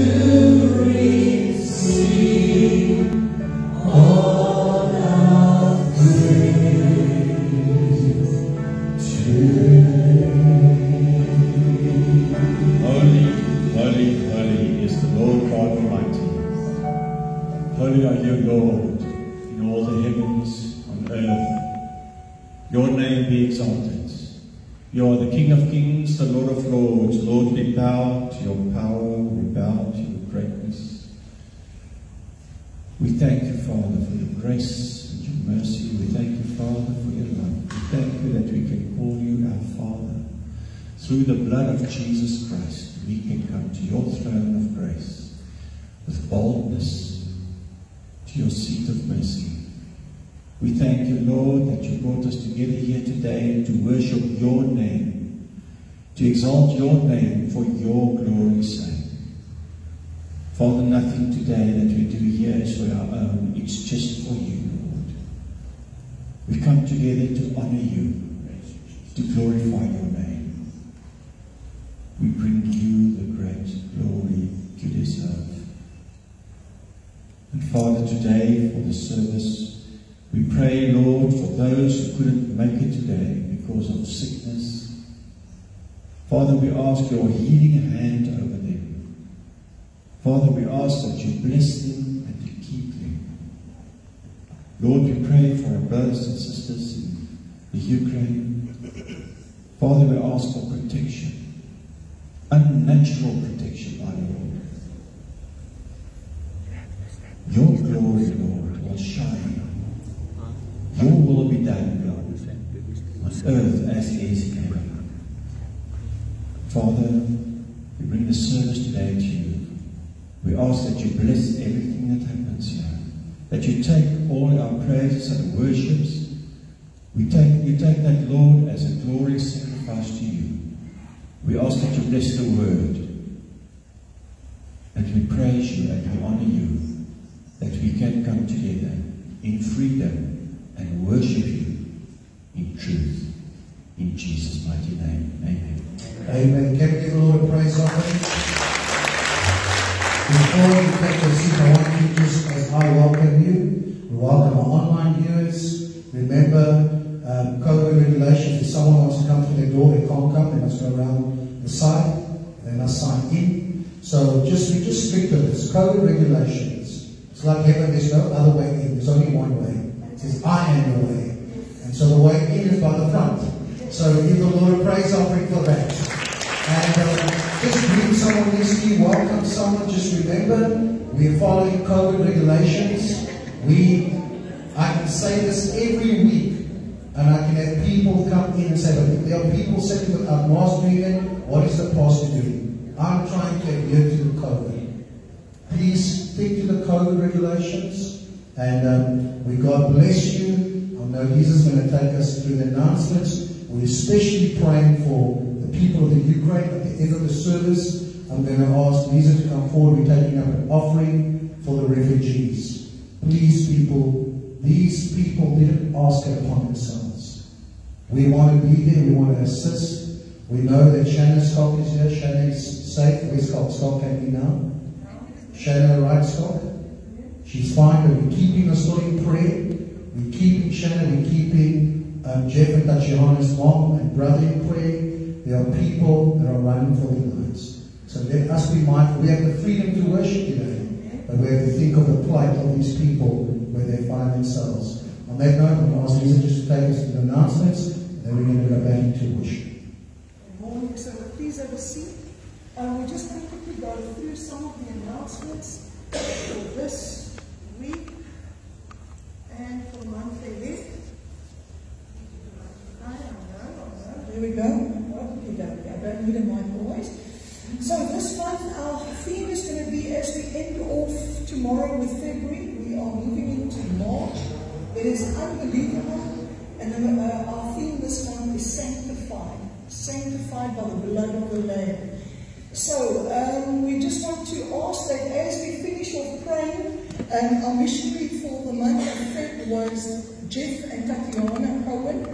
Holy, boldness to your seat of mercy. We thank you, Lord, that you brought us together here today to worship your name, to exalt your name for your glory's sake. Father, nothing today that we do here is for our own, it's just for you, Lord. We come together to honor you, to glorify your name. We bring you the great glory you deserve. And Father, today for the service, we pray, Lord, for those who couldn't make it today because of sickness. Father, we ask your healing hand over them. Father, we ask that you bless them and you keep them. Lord, we pray for our brothers and sisters in the Ukraine. Father, we ask for protection unnatural protection, my Lord. Your glory, Lord, will shine. Your will be done, God, on earth as it is in heaven. Father, we bring the service today to you. We ask that you bless everything that happens here. That you take all our praises and worships. We take, we take that, Lord, as a glorious sacrifice to you. We ask that you bless the word, that we praise you and we honor you, that we can come together in freedom and worship you in truth. In Jesus' mighty name, amen. Amen. Can we give the Lord a praise offering? Before you take your seat, I want you just as I welcome you, we welcome our online viewers. Remember, um, COVID regulations, if someone wants to come to their door, they can't come, they must go around the side, they must sign in. So just we just stick to this. COVID regulations. It's like heaven, there's no other way in, there's only one way. It says, I am the way. And so the way in is by the front. So give the Lord a praise offering for that. And uh, just greet someone to you, welcome someone. Just remember, we are following COVID regulations. We, I can say this every week, and I can have people come in and say, but there are people sitting without masks doing it. What is the pastor doing? I'm trying to adhere to the COVID. Please stick to the COVID regulations. And um, we God bless you. I know Jesus is going to take us through the announcements. We're especially praying for the people of the Ukraine at the end of the service. I'm going to ask Lisa to come forward. We're taking up an offering for the refugees. Please, people, these people didn't ask it upon themselves. We want to be there. We want to assist. We know that Shannon Scott is here. Shannon is safe. Where's Scott? Scott can be now. Shannon, Scott? She's fine, but we're keeping her still in prayer. We're keeping Shannon, we're keeping um, Jeff and Tatiana's mom and brother in prayer. There are people that are running for their lives. So let us be mindful. We have the freedom to worship today, but we have to think of the plight of these people where they find themselves. On that note, I'm going to ask Lisa just to take us to the announcements, and then we're going to go back into worship. Good morning, so please have a seat. Um, we just quickly go through some of the announcements for this week and for the month ahead. I don't. There we go. Okay, okay. I don't need a mic always. So this month our theme is going to be as we end off tomorrow with February, we are moving into March. It is unbelievable. And uh, our theme this month is sanctified. Sanctified by the blood of the Lamb. So um, we just want to ask that as we finish off praying, um, our missionary for the month of Feb was Jeff and Tatiana Cohen.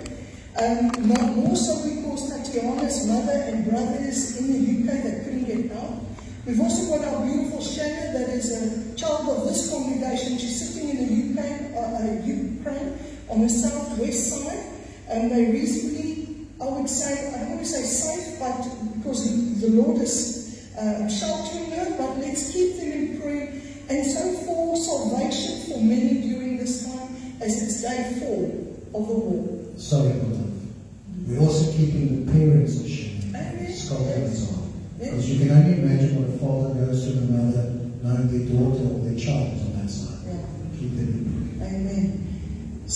Um, more so because Tatiana's mother and brothers in the UK that couldn't get out. We've also got our beautiful Shanna that is a child of this congregation. She's sitting in the Ukraine, uh, uh, Ukraine on the southwest side. And they recently, I would say, I don't want to say safe, but because the Lord is uh, sheltering her, but let's keep them in prayer. And so for salvation for many during this time, as it's day four of the war. Sorry, brother. We're also keeping the parents of Amen. Scotland's on. Because you can only imagine what a father goes to the mother knowing their daughter or their child is on that side. Yeah. Keep them in prayer. Amen.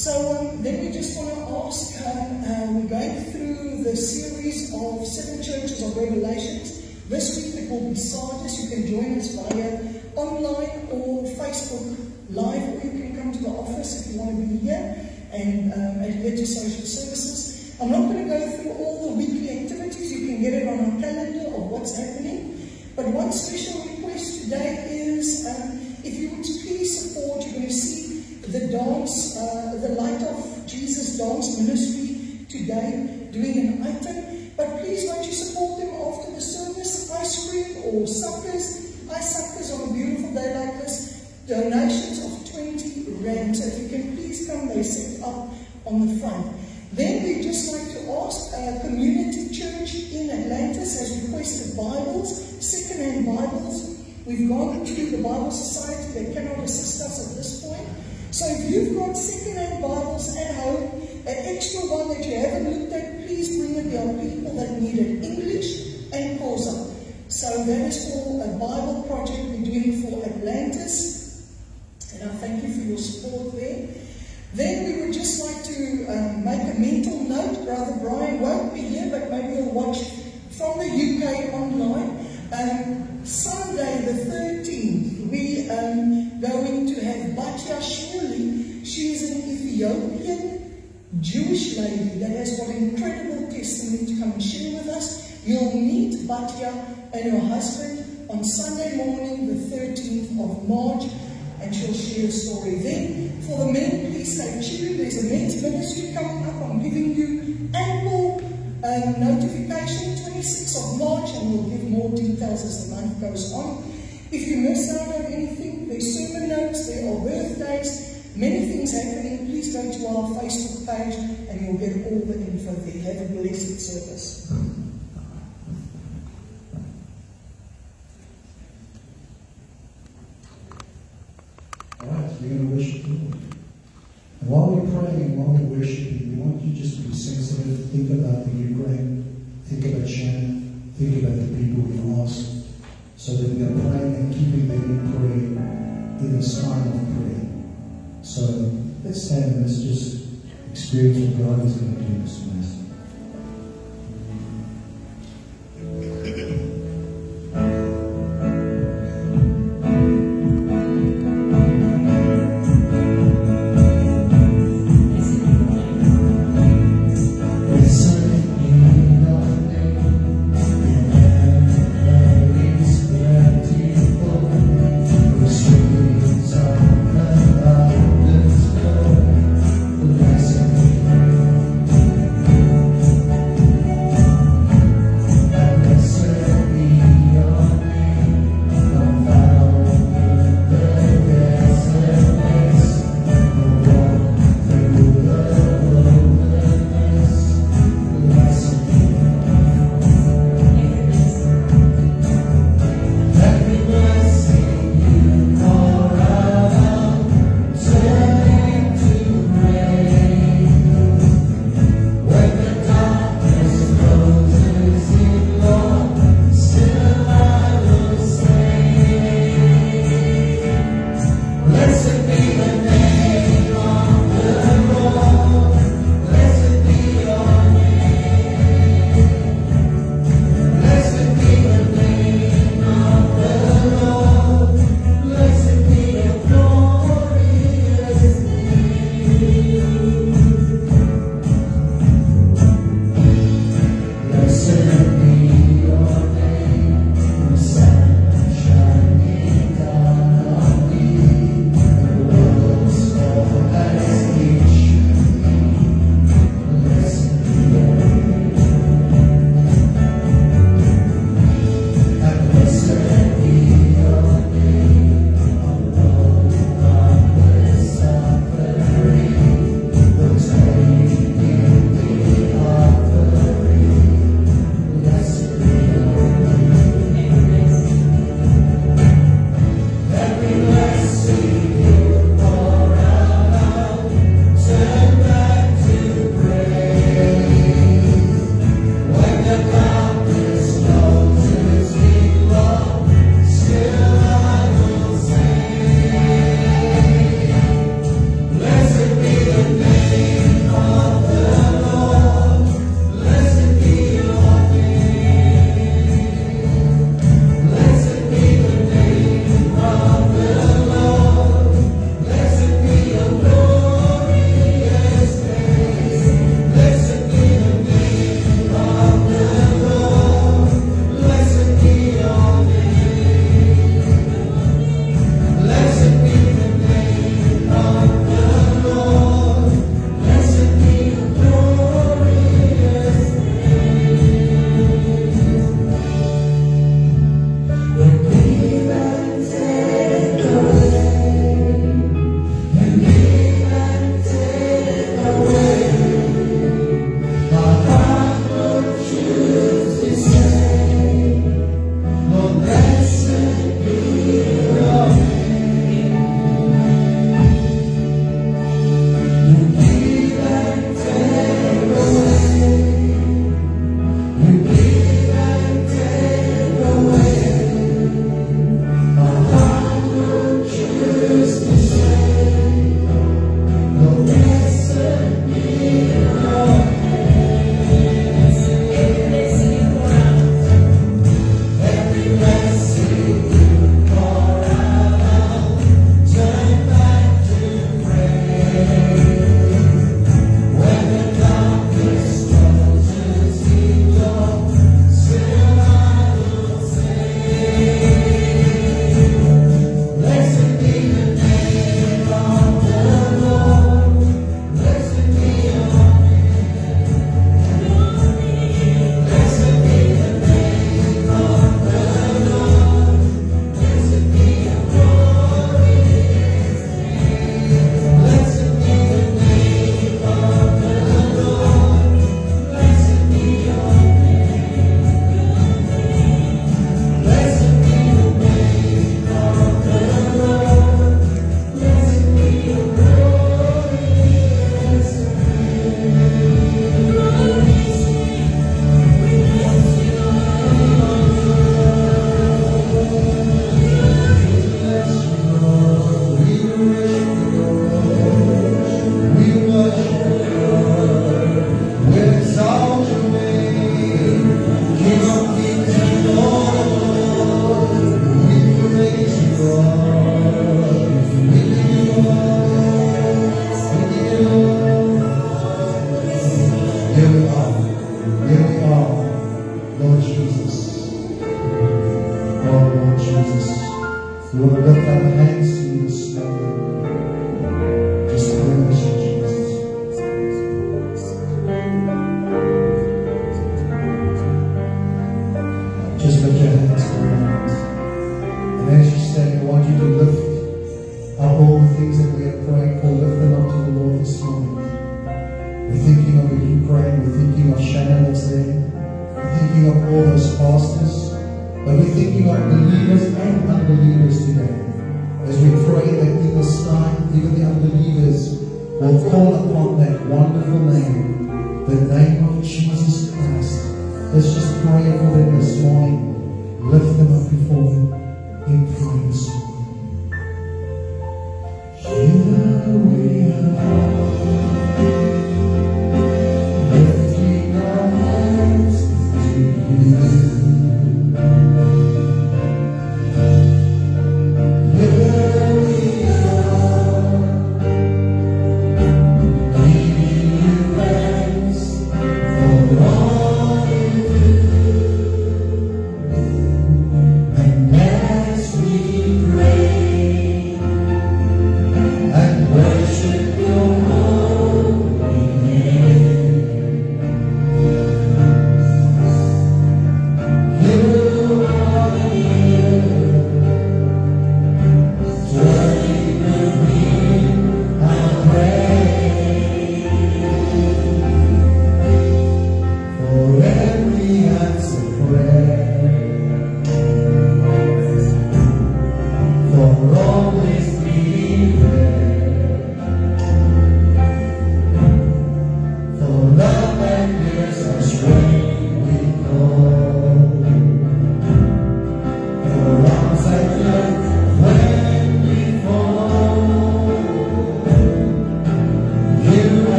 So um, then we just want to ask, um, uh, we're going through the series of seven churches of Revelations. This week it will be Sardis. You can join us via online or Facebook Live, or you can come to the office if you want to be here and um, social services. I'm not going to go through all the weekly activities. You can get it on our calendar of what's happening. But one special request today is um, if you would please support, you're going to see the dance, uh, the Light of Jesus Dance Ministry today doing an item. But please won't you support them after the service? Ice cream or suckers, ice suckers on a beautiful day like this. Donations of 20 rand. So if you can please come, they set up on the front. Then we'd just like to ask a community church in Atlantis has requested Bibles, second-hand Bibles. We've gone to the Bible Society. They cannot assist us at this point. So if you've got second-hand Bibles at home, an extra one that you haven't looked at, please bring it. There are people that need it English and Xhosa. So that is for a Bible project we're doing for Atlantis. And I thank you for your support there. Then we would just like to um, make a mental note. Brother Brian won't be here, but maybe he'll watch from the UK online. Um, Sunday the 13th, we um, going to have Batya Shmuli. She is an Ethiopian Jewish lady that has got an incredible testimony to come and share with us. You'll meet Batya and her husband on Sunday morning, the 13th of March, and she'll share a story. Then, for the men, please stay tuned. There's a men's ministry coming up. I'm giving you ample um, notification, 26th of March, and we'll give more details as the month goes on. If you miss out on anything, there's sermon notes, there are birthdays, many things happening. Please go to our Facebook page and you'll get all the info there. Have a blessed service. All right, we're going to worship the Lord. And while we're praying and while we're worshiping, we want you just to be sensitive. Think about the Ukraine. Think about Shannon. Think about the people we lost. So that we are praying and keeping them in prayer in this time of prayer. So let's stand and let's just experience what God is going to do this morning.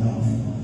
You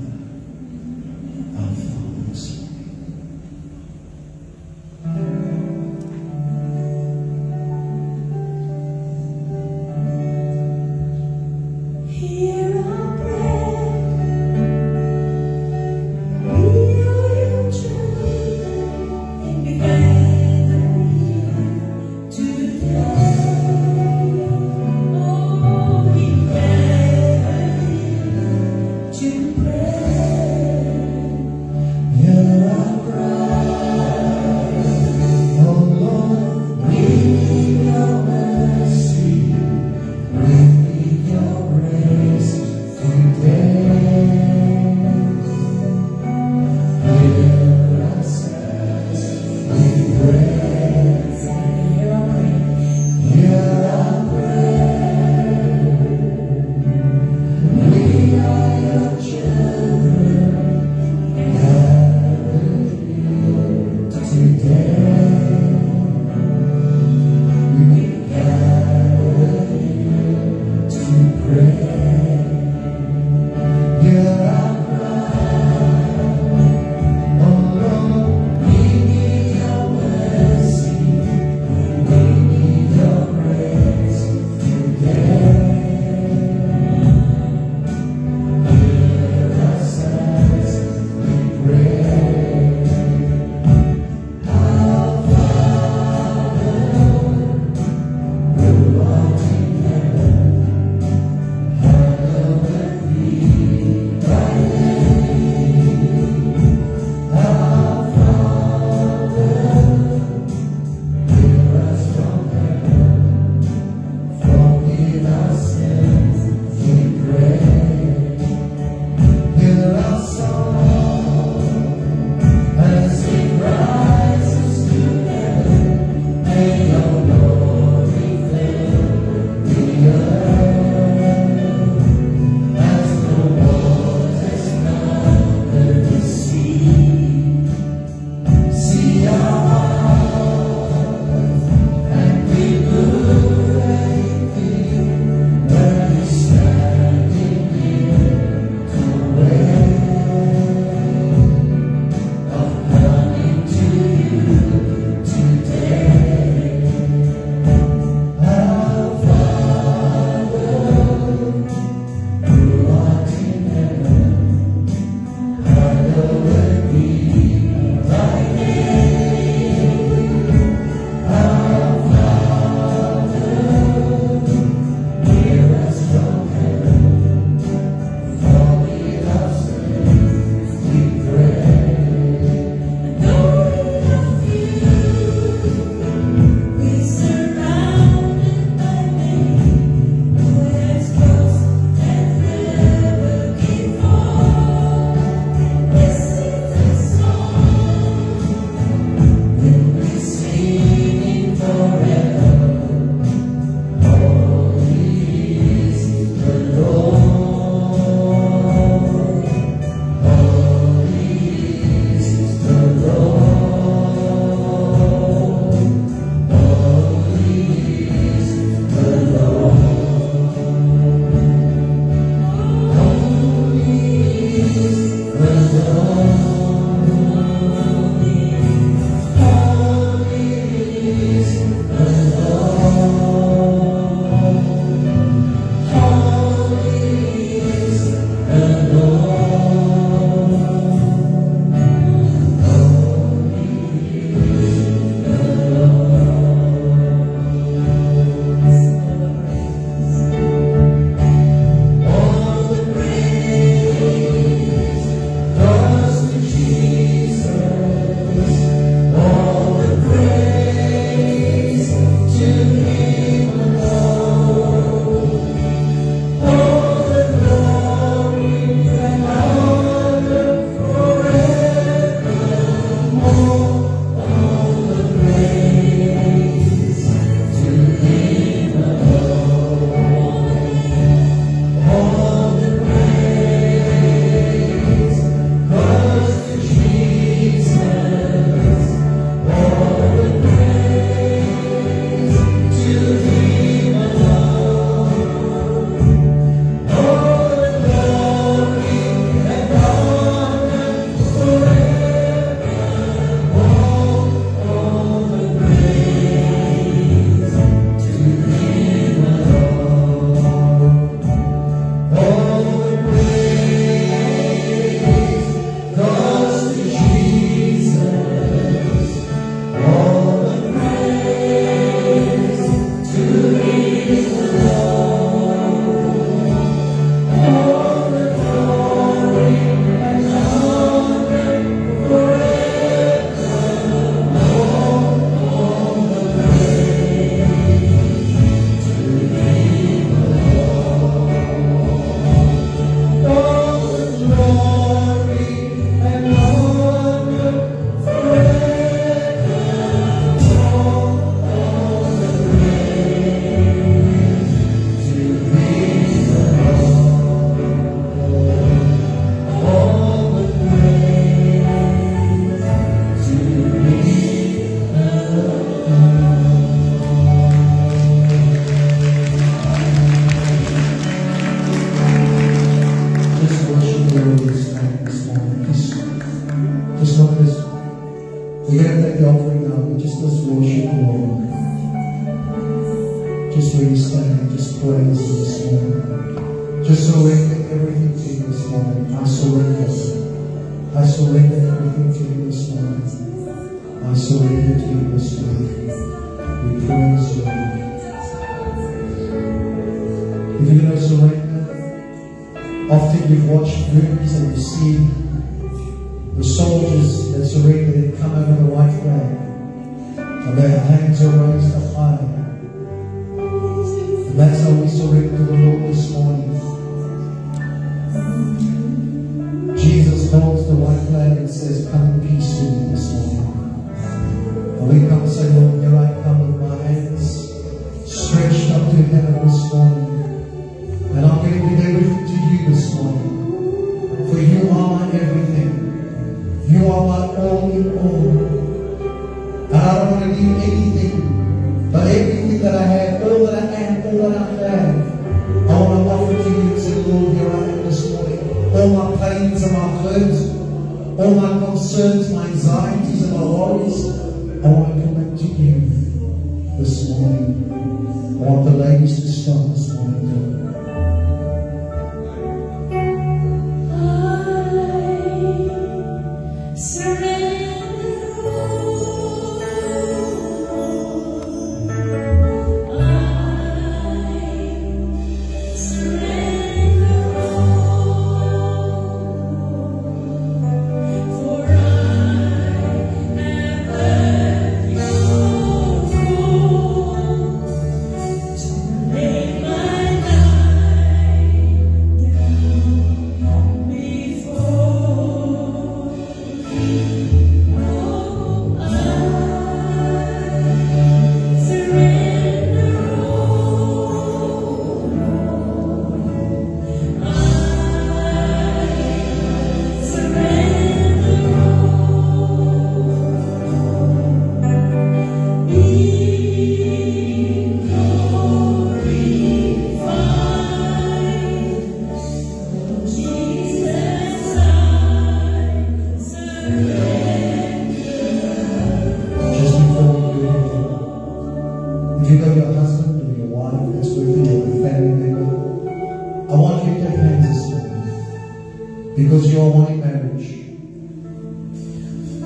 Because you are holy marriage.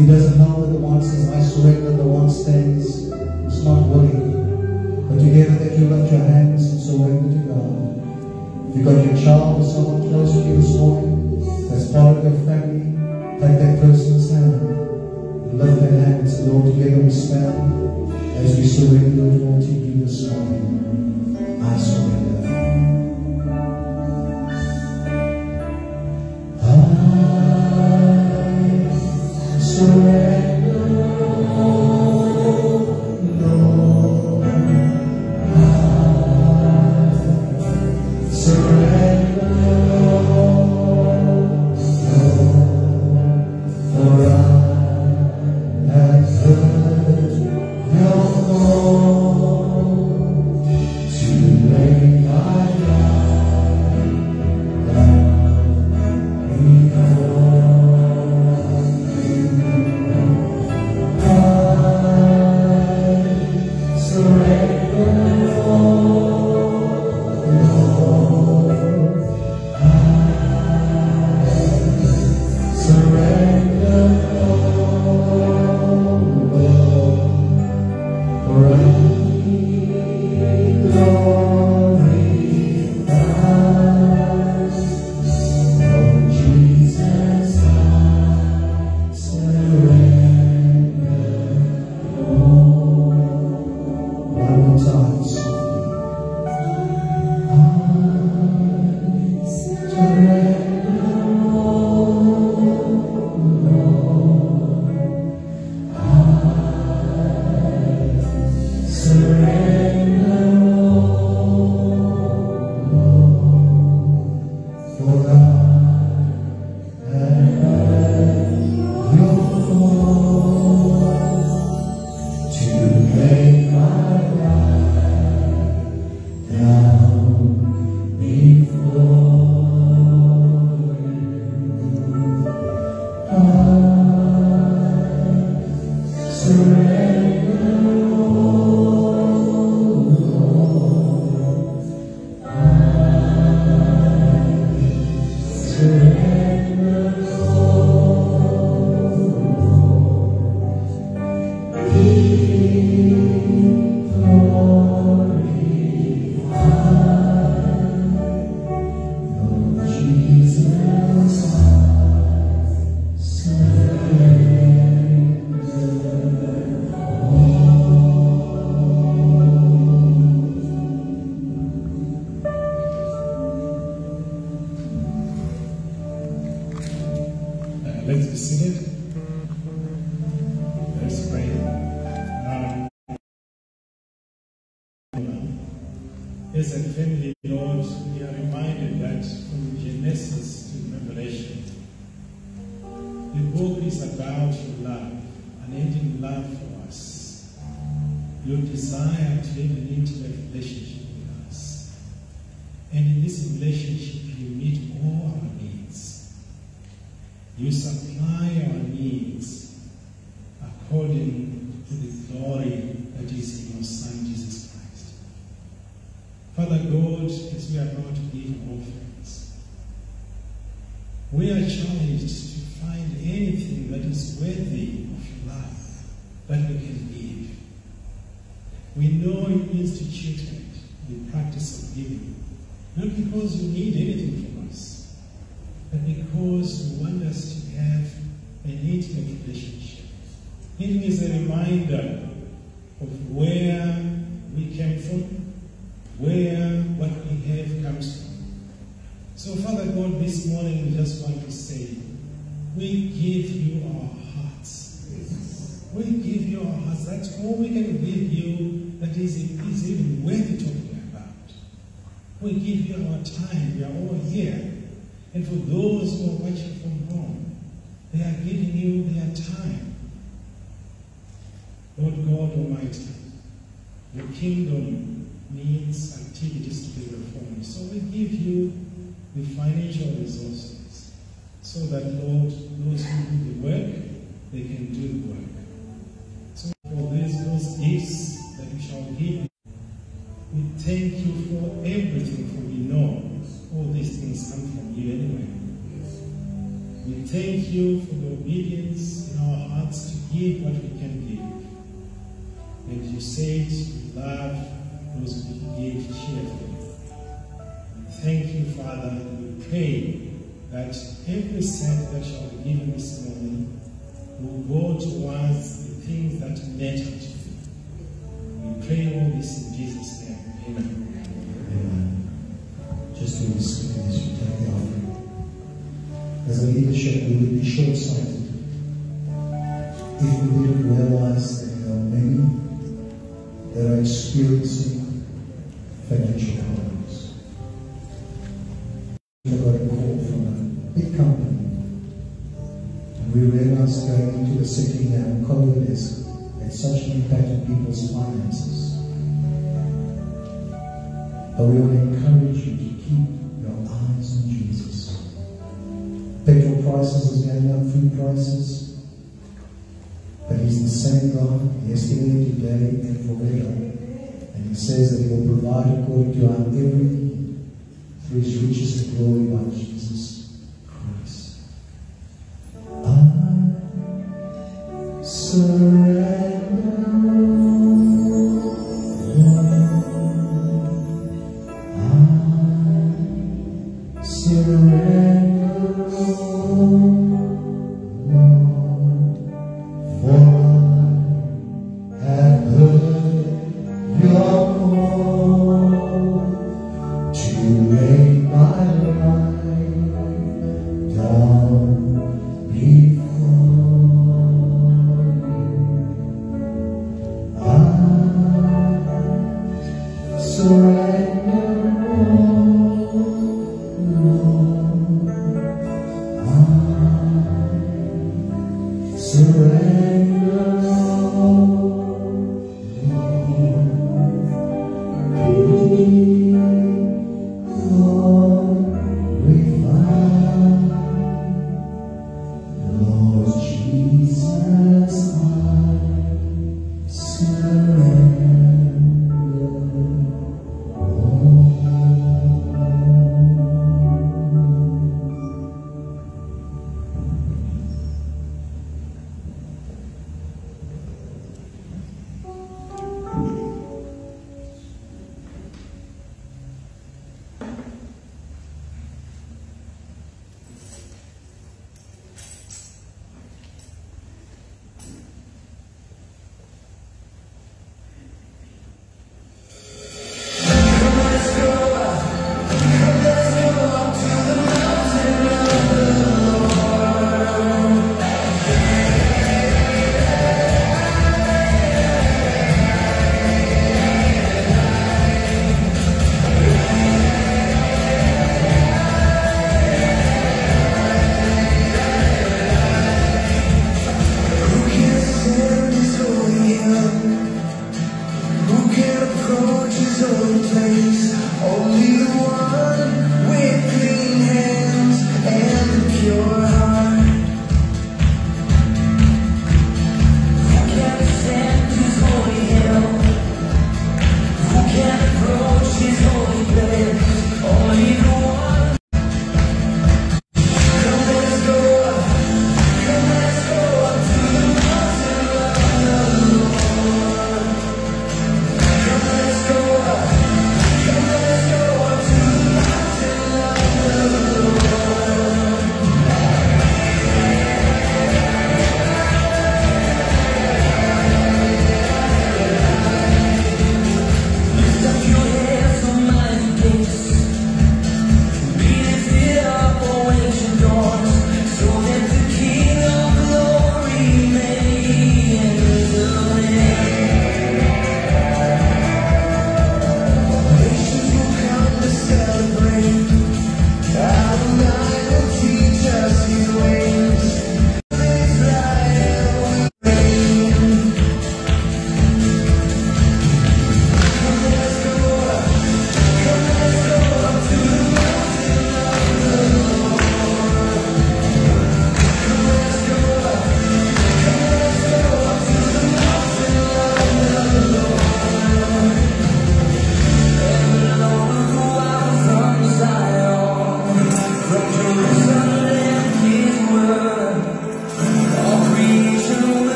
He doesn't know that the one says, I surrender, the one stands. It's not worthy, But together that you lift your hands and surrender to God. You got your child or someone close to you this morning that's part of your family. Take that person's hand. And lift their hands, Lord, together we stand as we surrender, Lord, to you this morning. Let's be seated. Let's pray. Um, yes, and family, Lord, we are reminded that from Genesis to Revelation, the book is about your love, unending love for us, your desire to live an intimate relationship we are challenged to find anything that is worthy of love that we can give. We know you instituted the practice of giving, not because you need anything from us, but because you want us to have an intimate relationship. It is a reminder of where we came from, where what we have comes from. So, Father God, this morning we just want to say, we give you our hearts. We give you all we can give you that is, is even worth talking about. We give you our time. We are all here. And for those who are watching from home, they are giving you their time. Lord God Almighty, your kingdom needs activities to be performed. So we give you the financial resources so that, Lord, those who do the work, they can do the work. Thank you for the obedience in our hearts to give what we can give. And you said you love those who give cheerfully. Thank you, Father. We pray that every cent that shall be given this morning will go towards the things that matter to you. We pray all this in Jesus' name. Amen. Amen. Just this as we take the offering. As a leadership, we would be short-sighted if we didn't realize that there are many that are experiencing financial problems. We got a call from a big company, and we realized going into the city and COVID has had such an impact on people's finances. But we want to encourage you to keep your eyes on Jesus. Petrol prices is going up, food prices. But He's the same God yesterday, today, and forever. And He says that He will provide according to our every need through His riches and glory by Jesus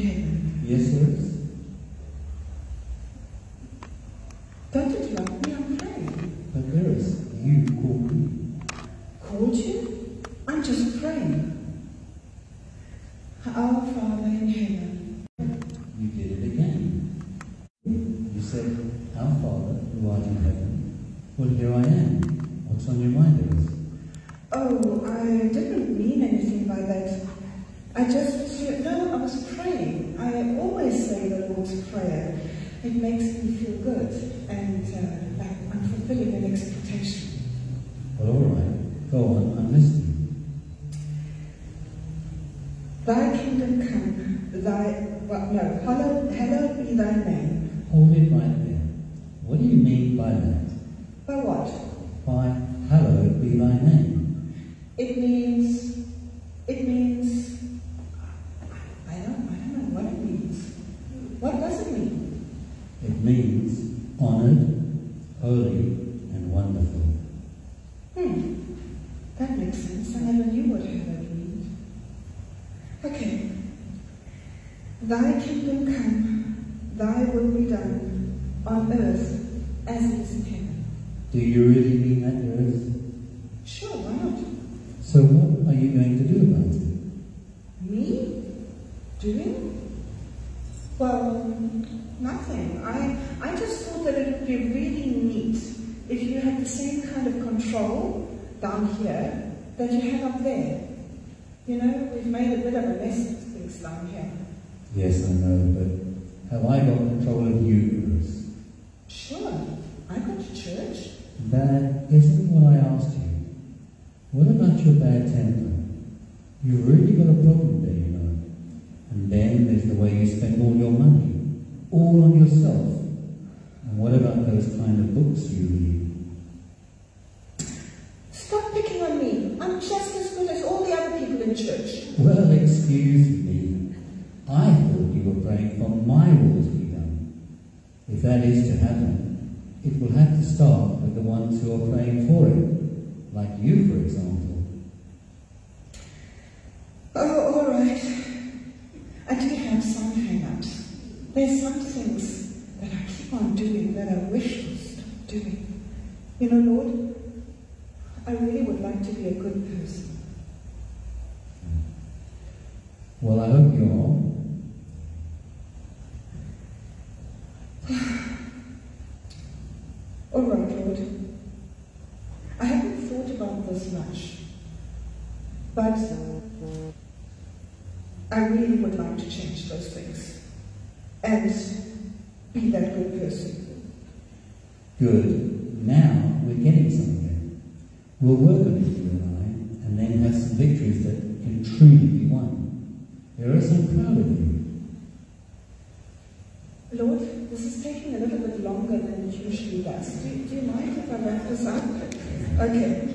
Yeah. have some hang-ups. There's some things that I keep on doing that I wish I stop doing. You know, Lord, I really would like to be a good person. Well, I hope you are. and be that good person. Good. Now we're getting somewhere. We'll work on it, you and I, and then have some victories that can truly be won. There is I'm proud of you. Lord, this is taking a little bit longer than it usually does. Do, do you mind if I wrap this up? Okay.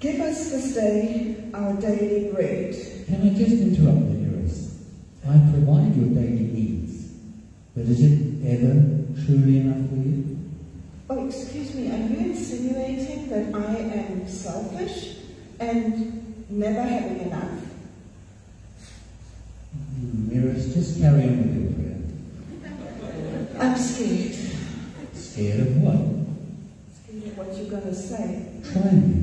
Give us this day our daily bread. Can I just interrupt you? I provide your daily needs, but is it ever truly enough for you? Oh, excuse me, are you insinuating that I am selfish and never having enough? Hmm, Mirrors, just carry on with your prayer. I'm scared. Scared of what? Scared of what you're going to say. Try me.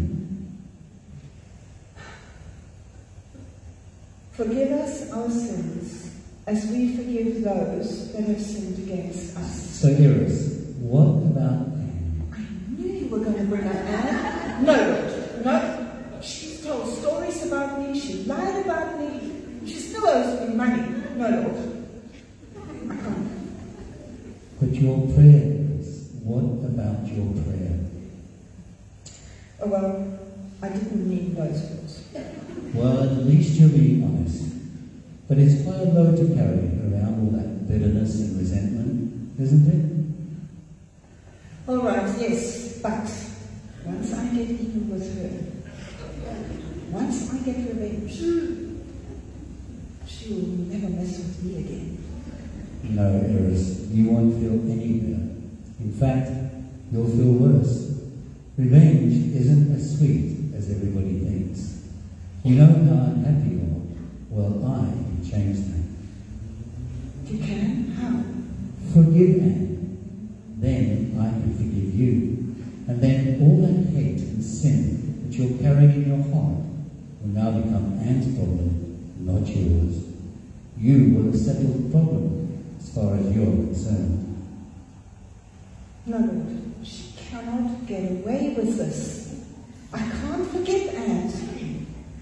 Forgive us our sins, as we forgive those that have sinned against us. So here is, what about Anne? I knew you were going to bring up Anne. No, no. She's told stories about me, she lied about me, she still owes me money. No, Lord. But your prayer what about your prayer? Oh, well, I didn't mean those words. Well, at least you're being honest. But it's quite a load to carry around all that bitterness and resentment, isn't it? All right, yes, but once I get even with her, once I get revenge, she will never mess with me again. No, Iris, you won't feel any better. In fact, you'll feel worse. Revenge isn't as sweet as everybody thinks. You know how unhappy you are? Well, I can change that. You can? How? Forgive Anne. Then I can forgive you. And then all that hate and sin that you're carrying in your heart will now become Anne's problem, not yours. You will have settled the problem as far as you're concerned. No, Lord, she cannot get away with this. I can't forgive Anne.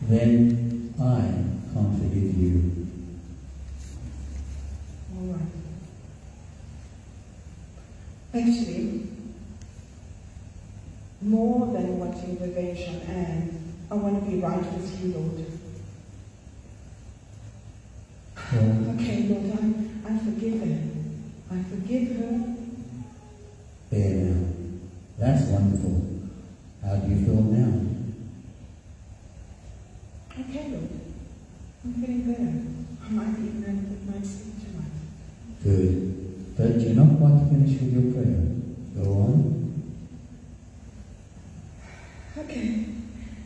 Then I can't forgive you. All right. Actually, more than wanting revenge on Anne, I want to be right with you, Lord. Well, Okay, Lord, I, I forgive her. I forgive her. there now. That's wonderful. How do you feel now? Okay, Lord. I'm feeling better. I might even have a good night's sleep tonight. Good. But you're not with your prayer. Go on. Okay.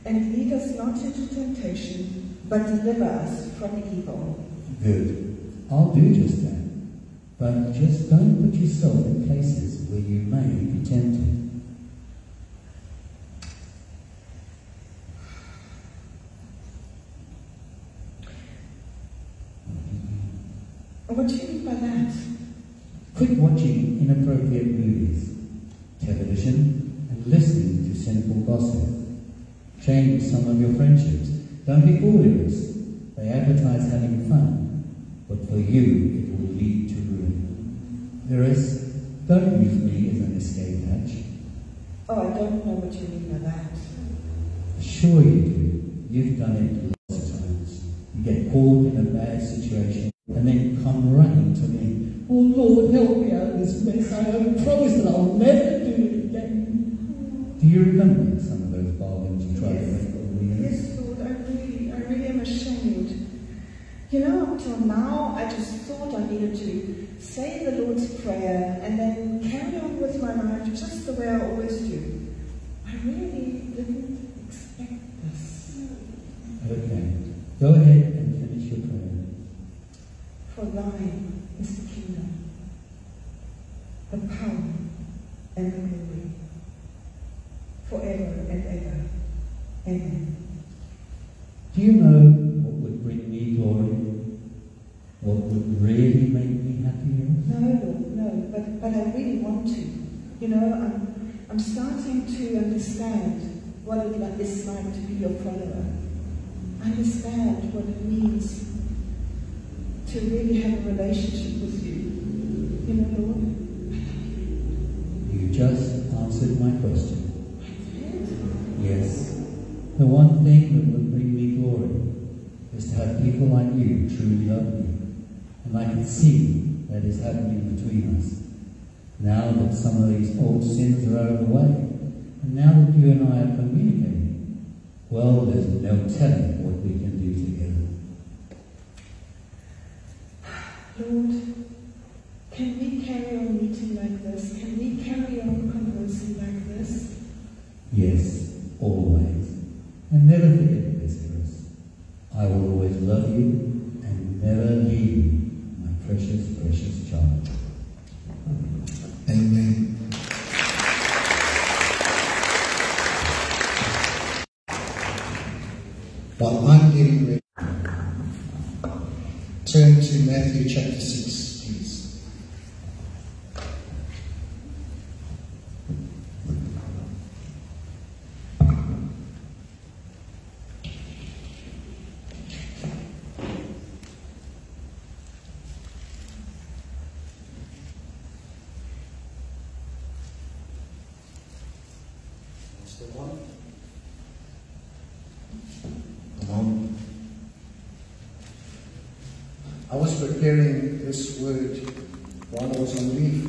And lead us not into temptation, but deliver us from evil. Good. I'll do just that. But just don't put yourself in places where you may be tempted. What do you mean by that? Quit watching inappropriate movies, television, and listening to sinful gossip. Change some of your friendships. Don't be foolish. They advertise having fun, but for you it will lead to ruin. Iris, don't use me as an escape hatch. Oh, I don't know what you mean by that. Sure you do. You've done it lots of times. You get caught in a bad situation and then come running to me. Oh Lord, help me out of this mess. I have promise that I'll never do it again. Do you remember some of those bargains you tried to make over the years? Yes, Lord, I really, I really am ashamed. You know, up till now, I just thought I needed to say the Lord's Prayer and then carry on with my life just the way I always do. I really didn't expect this. Okay. Go ahead and finish your prayer. For thine is the kingdom, the power, and the glory, forever and ever. Amen. Do you know would really make me happy? No, Lord, no, but, but I really want to. You know, I'm, I'm starting to understand what it like, is like to be your follower. Understand what it means to really have a relationship with you. You know, Lord, You just answered my question. Yes. The one thing that would bring me glory is to have people like you truly love me. And I can see that is happening between us. Now that some of these old sins are out of the way, and now that you and I are communicating, well, there's no telling what we can do together. Lord, can we carry on meeting like this? Can we carry on conversing like this? Yes, always. And never forget this, Chris. I will always love you and never leave you, my precious, precious child. Amen. While I'm getting ready, turn to Matthew chapter 6, please. That's the one. Come on. I was preparing this word while I was on leave.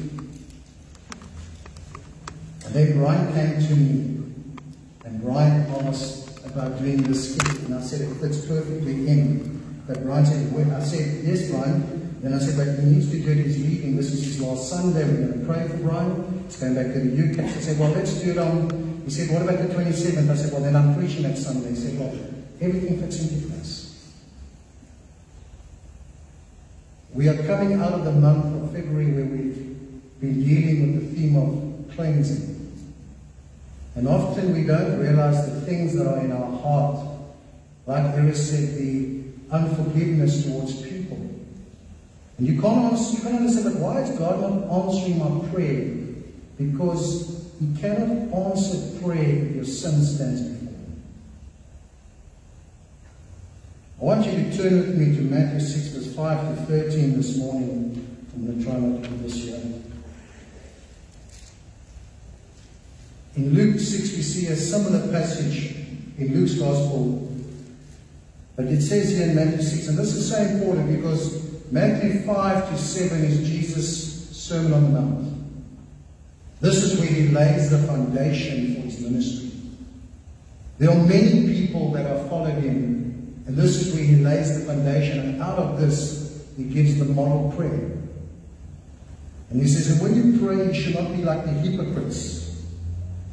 And then Brian came to me, and Brian asked about doing this skit, and I said it fits perfectly in. But Brian said, well, I said, yes, Brian. Then I said, but he needs to do it, he's leaving. This is his last Sunday. We're going to pray for Brian. He's going back to the UK. So I said, well, let's do it on. He said, what about the 27th? I said, well, then I'm preaching that Sunday. He said, well, everything fits into place. We are coming out of the month of February where we've been dealing with the theme of cleansing. And often we don't realize the things that are in our heart. Like Iris said, the unforgiveness towards people. And you can't, answer, you can't understand, but why is God not answering my prayer? Because He cannot answer prayer if your sin stands before Him. I want you to turn with me to Matthew 6, verse 5 to 13 this morning. Try not to do this here. In Luke 6, we see a similar passage in Luke's Gospel. But it says here in Matthew 6, and this is so important because Matthew 5 to 7 is Jesus' Sermon on the Mount. This is where he lays the foundation for his ministry. There are many people that have followed him, and this is where he lays the foundation, and out of this, he gives the model prayer. And he says, And when you pray, you should not be like the hypocrites,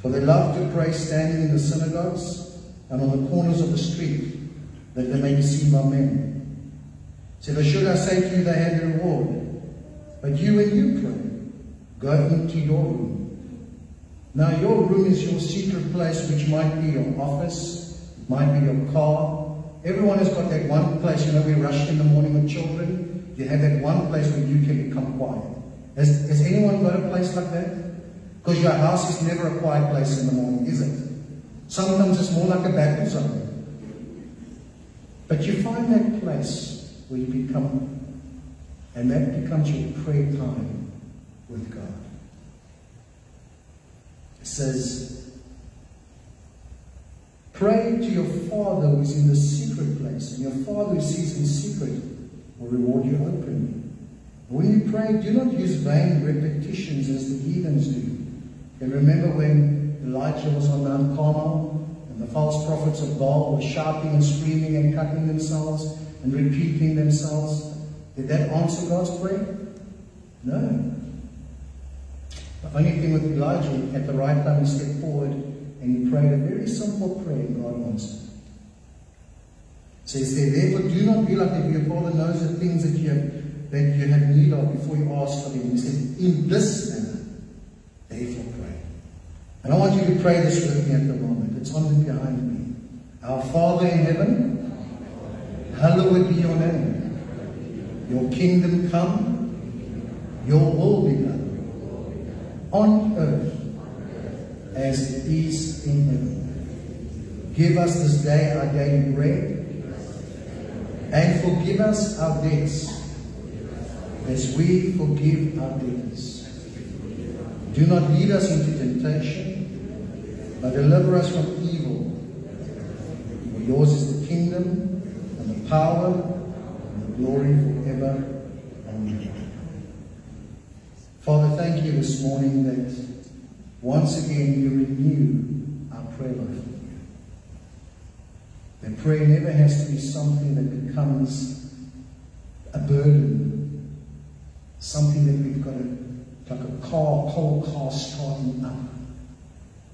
for they love to pray standing in the synagogues and on the corners of the street, that they may be seen by men. So they should I say to you, they have a reward. But you, when you pray, go into your room. Now, your room is your secret place, which might be your office, might be your car. Everyone has got that one place, you know, we rush in the morning with children. You have that one place where you can become quiet. Has, has anyone got a place like that? Because your house is never a quiet place in the morning, is it? Sometimes it's more like a battle zone. But you find that place where you become, and that becomes your prayer time with God. It says, Pray to your Father who is in the secret place, and your Father who sees in secret will reward you openly. When you pray, do not use vain repetitions as the heathens do. And remember when Elijah was on Mount Carmel, and the false prophets of Baal were shouting and screaming and cutting themselves and repeating themselves. Did that answer God's prayer? No. The only thing with Elijah, at the right time, he stepped forward and he prayed a very simple prayer and God answered. It says there, therefore do not be like if your father knows the things that you have that you have need of before you ask for them. He said, in this manner, therefore pray. And I want you to pray this with me at the moment. It's on the behind me. Our Father in heaven, hallowed be your name. Your kingdom come, your will be done on earth as it is in heaven. Give us this day our daily bread and forgive us our debts as we forgive our debtors. Do not lead us into temptation, but deliver us from evil. For yours is the kingdom and the power and the glory forever. Amen. Father, thank you this morning that once again you renew our prayer life with you. That prayer never has to be something that becomes a burden, something that we've got to, like a car, cold car starting up.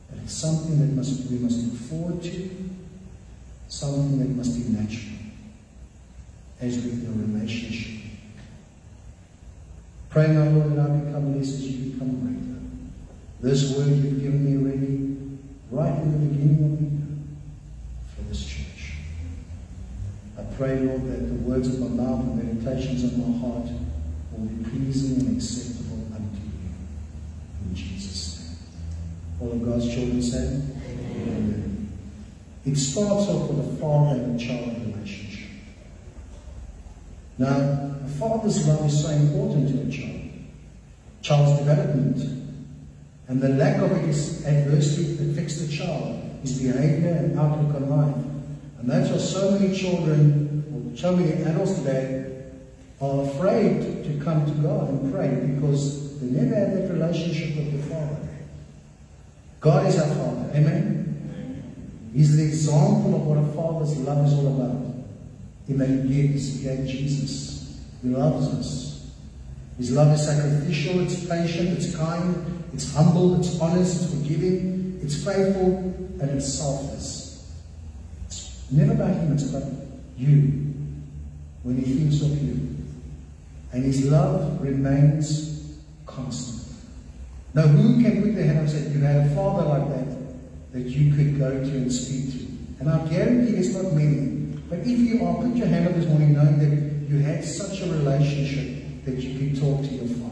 But it's something that must, we must look forward to, something that must be natural as with your relationship. Pray now, Lord, that I become less as you become greater. This word you've given me already, right in the beginning of year, for this church. I pray, Lord, that the words of my mouth and the meditations of my heart will be pleasing and acceptable unto you. In Jesus' name. All of God's children say, Amen. It starts off with a father and a child relationship. Now, a father's love is so important to a child. Child's development. And the lack of adversity affects the child, his behavior and outlook on life. And that's why so many children, or so many adults today, are afraid to come to God and pray because they never had that relationship with the Father. God is our Father. Amen? He's the example of what a father's love is all about. He made gifts, he gave Jesus. He loves us. His love is sacrificial, it's patient, it's kind, it's humble, it's honest, it's forgiving, it's faithful, and it's selfless. It's never about him, it's about you when he thinks of you. And his love remains constant. Now, who can put their hand up and say, You had a father like that that you could go to and speak to? And I guarantee there's not many. But if you are, put your hand up this morning knowing that you had such a relationship that you could talk to your father.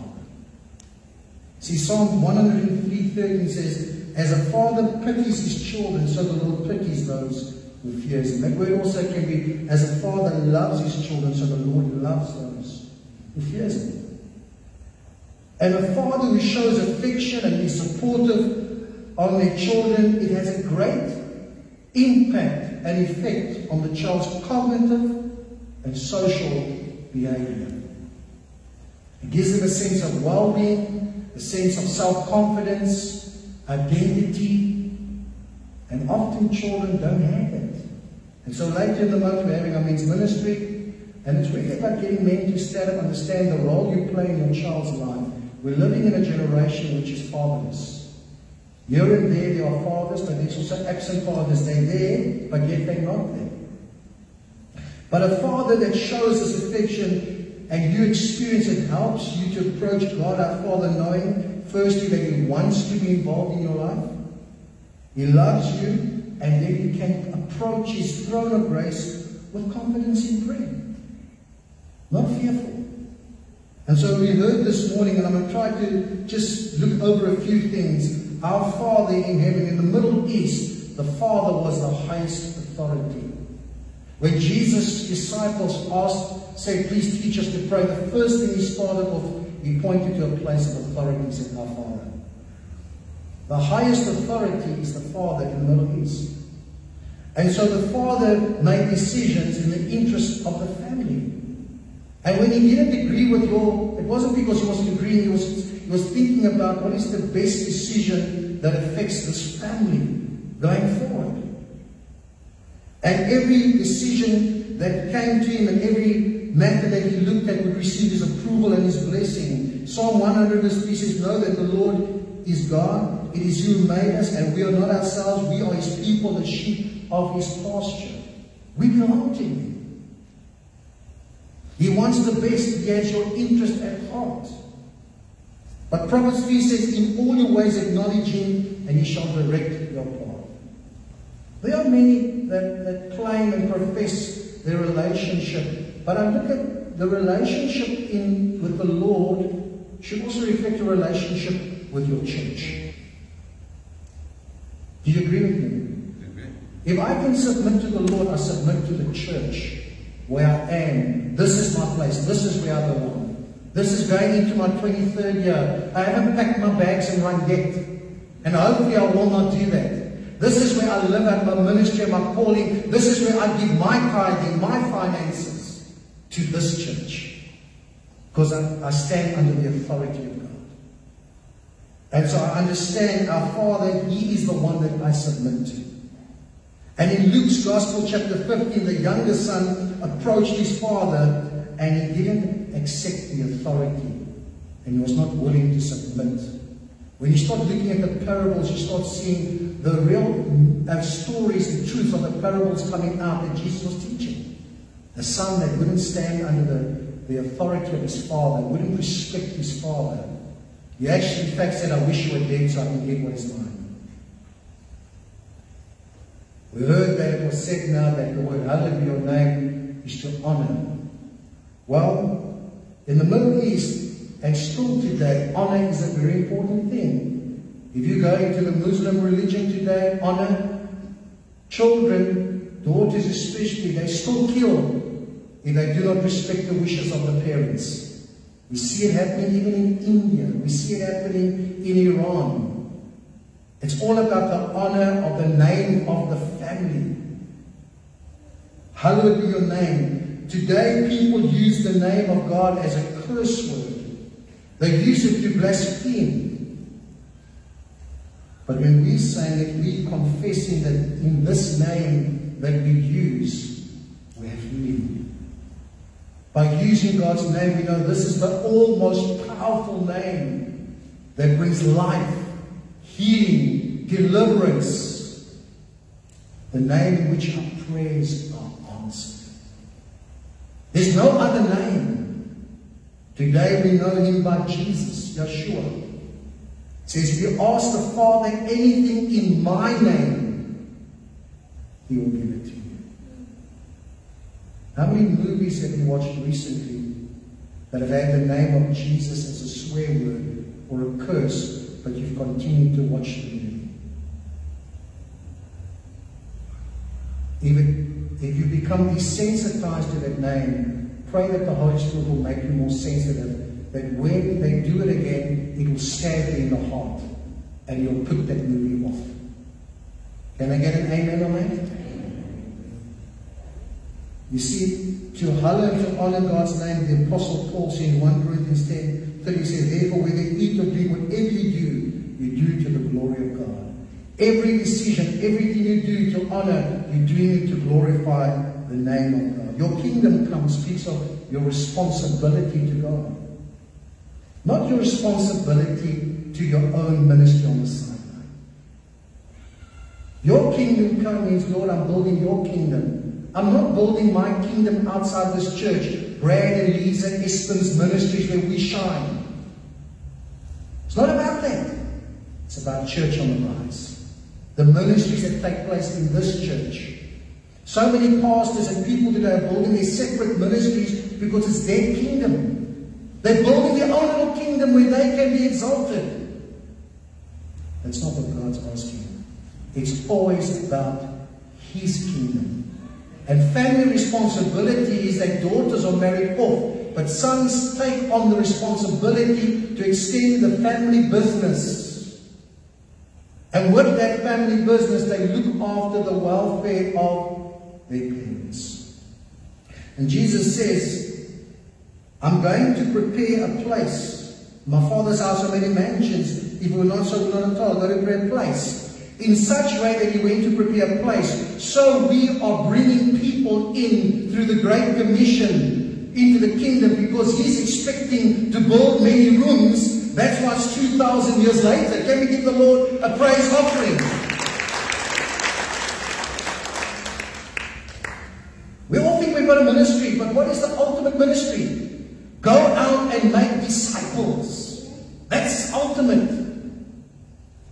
See, Psalm 103.13 says, As a father pities his children, so the Lord pities those who fears him. That word also can be, as a father loves his children, so the Lord loves those who fears him. And a father who shows affection and is supportive on their children, it has a great impact and effect on the child's cognitive and social behavior. It gives them a sense of well-being, a sense of self-confidence, identity, and often children don't have it. And so later in the month we're having our men's ministry, and it's really about getting men to stand up, understand the role you play in your child's life. We're living in a generation which is fatherless. Here and there there are fathers, but there's also absent fathers. They're there, but yet they're not there. But a father that shows this affection and you experience it helps you to approach God our Father knowing firstly that He wants to be involved in your life. He loves you, and then you can approach His throne of grace with confidence in prayer. Not fearful. And so we heard this morning, and I'm going to try to just look over a few things. Our Father in heaven, in the Middle East, the Father was the highest authority. When Jesus' disciples asked, say, please teach us to pray, the first thing he started off, he pointed to a place of authority and said, Our Father. The highest authority is the Father in the Middle East. And so the Father made decisions in the interest of the family. And when he didn't agree with your, it wasn't because he wasn't agreeing, he was, he was thinking about what is the best decision that affects this family going forward. And every decision that came to him and every matter that he looked at would receive his approval and his blessing. Psalm 100 verse 3 says, Know that the Lord is God. It is who made us, and we are not ourselves. We are his people, the sheep of his pasture. We belong to him. He wants the best. He has your interest at heart. But Proverbs 3 says, In all your ways acknowledge him, and he shall direct your path. There are many that, that claim and profess their relationship. But I look at the relationship in with the Lord should also reflect a relationship with your church. Do you agree with me? If I can submit to the Lord, I submit to the church where I am. This is my place. This is where I belong. This is going into my 23rd year. I haven't packed my bags and run yet. And hopefully I will not do that. This is where I live at my ministry, my calling. This is where I give my tithing, my finances to this church. Because I, I stand under the authority of God. And so I understand our Father, He is the one that I submit to. And in Luke's Gospel, chapter 15, the younger son approached his father and he didn't accept the authority and he was not willing to submit. When you start looking at the parables, you start seeing the real uh, stories, the truth of the parables coming out that Jesus was teaching. The son that wouldn't stand under the, the authority of his father, wouldn't respect his father. He actually, in fact, said, I wish you were dead so I can get what is mine. We heard that it was said now that the word hallowed be your name is to honor. Well, in the Middle East, and still today, honor is a very important thing. If you go into the Muslim religion today, honor, children, daughters especially, they still kill if they do not respect the wishes of the parents. We see it happening even in India. We see it happening in Iran. It's all about the honor of the name of the family. Hallowed be your name. Today, people use the name of God as a curse word. They use it to blaspheme. But when we say it, we confessing that in this name that we use, we have healing. By using God's name, we know this is the almost powerful name that brings life, healing, deliverance. The name in which our prayers are answered. There's no other name. Today we know him by Jesus, Yeshua. It says, if you ask the Father anything in my name, he will give it to you. How many movies have you watched recently that have had the name of Jesus as a swear word or a curse, but you've continued to watch the movie? Even if you become desensitized to that name, pray that the Holy Spirit will make you more sensitive, that when they do it again, it will stab you in the heart, and you'll put that movie off. Can I get an amen on that? You see, to hallow and to honor God's name, the Apostle Paul said in 1 Corinthians 10, 30 says, Therefore, whether you eat or drink, whatever you do, you do to the glory of God. Every decision, everything you do to honor, you're doing it to glorify the name of God. Your kingdom comes speaks of your responsibility to God. Not your responsibility to your own ministry on the sideline. Your kingdom comes Lord, I'm building your kingdom. I'm not building my kingdom outside this church. Brad and Lisa Espin's ministries where we shine. It's not about that. It's about church on the rise. The ministries that take place in this church. So many pastors and people today are building their separate ministries because it's their kingdom. They're building their own little kingdom where they can be exalted. That's not what God's asking. It's always about His kingdom. And family responsibility is that daughters are married off, but sons take on the responsibility to extend the family business. And with that family business, they look after the welfare of their parents. And Jesus says, I'm going to prepare a place. My father's house are many mansions. If we're not so, not at all. Go to prepare a place in such way that he went to prepare a place. So we are bringing people in through the Great Commission into the kingdom because he's expecting to build many rooms. That's why it's 2,000 years later. Can we give the Lord a praise offering? We all think we've got a ministry, but what is the ultimate ministry? Go out and make disciples. That's ultimate.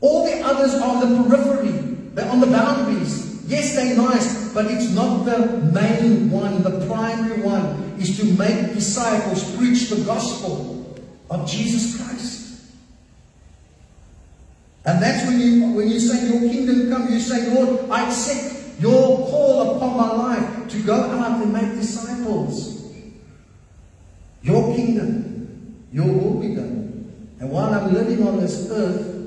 All the others are on the periphery. They're on the boundaries. Yes, they're nice, but it's not the main one. The primary one is to make disciples preach the gospel of Jesus Christ. And that's when you when you say your kingdom come, you say, Lord, I accept your call upon my life to go out and make disciples. Your kingdom, your will be done. And while I'm living on this earth,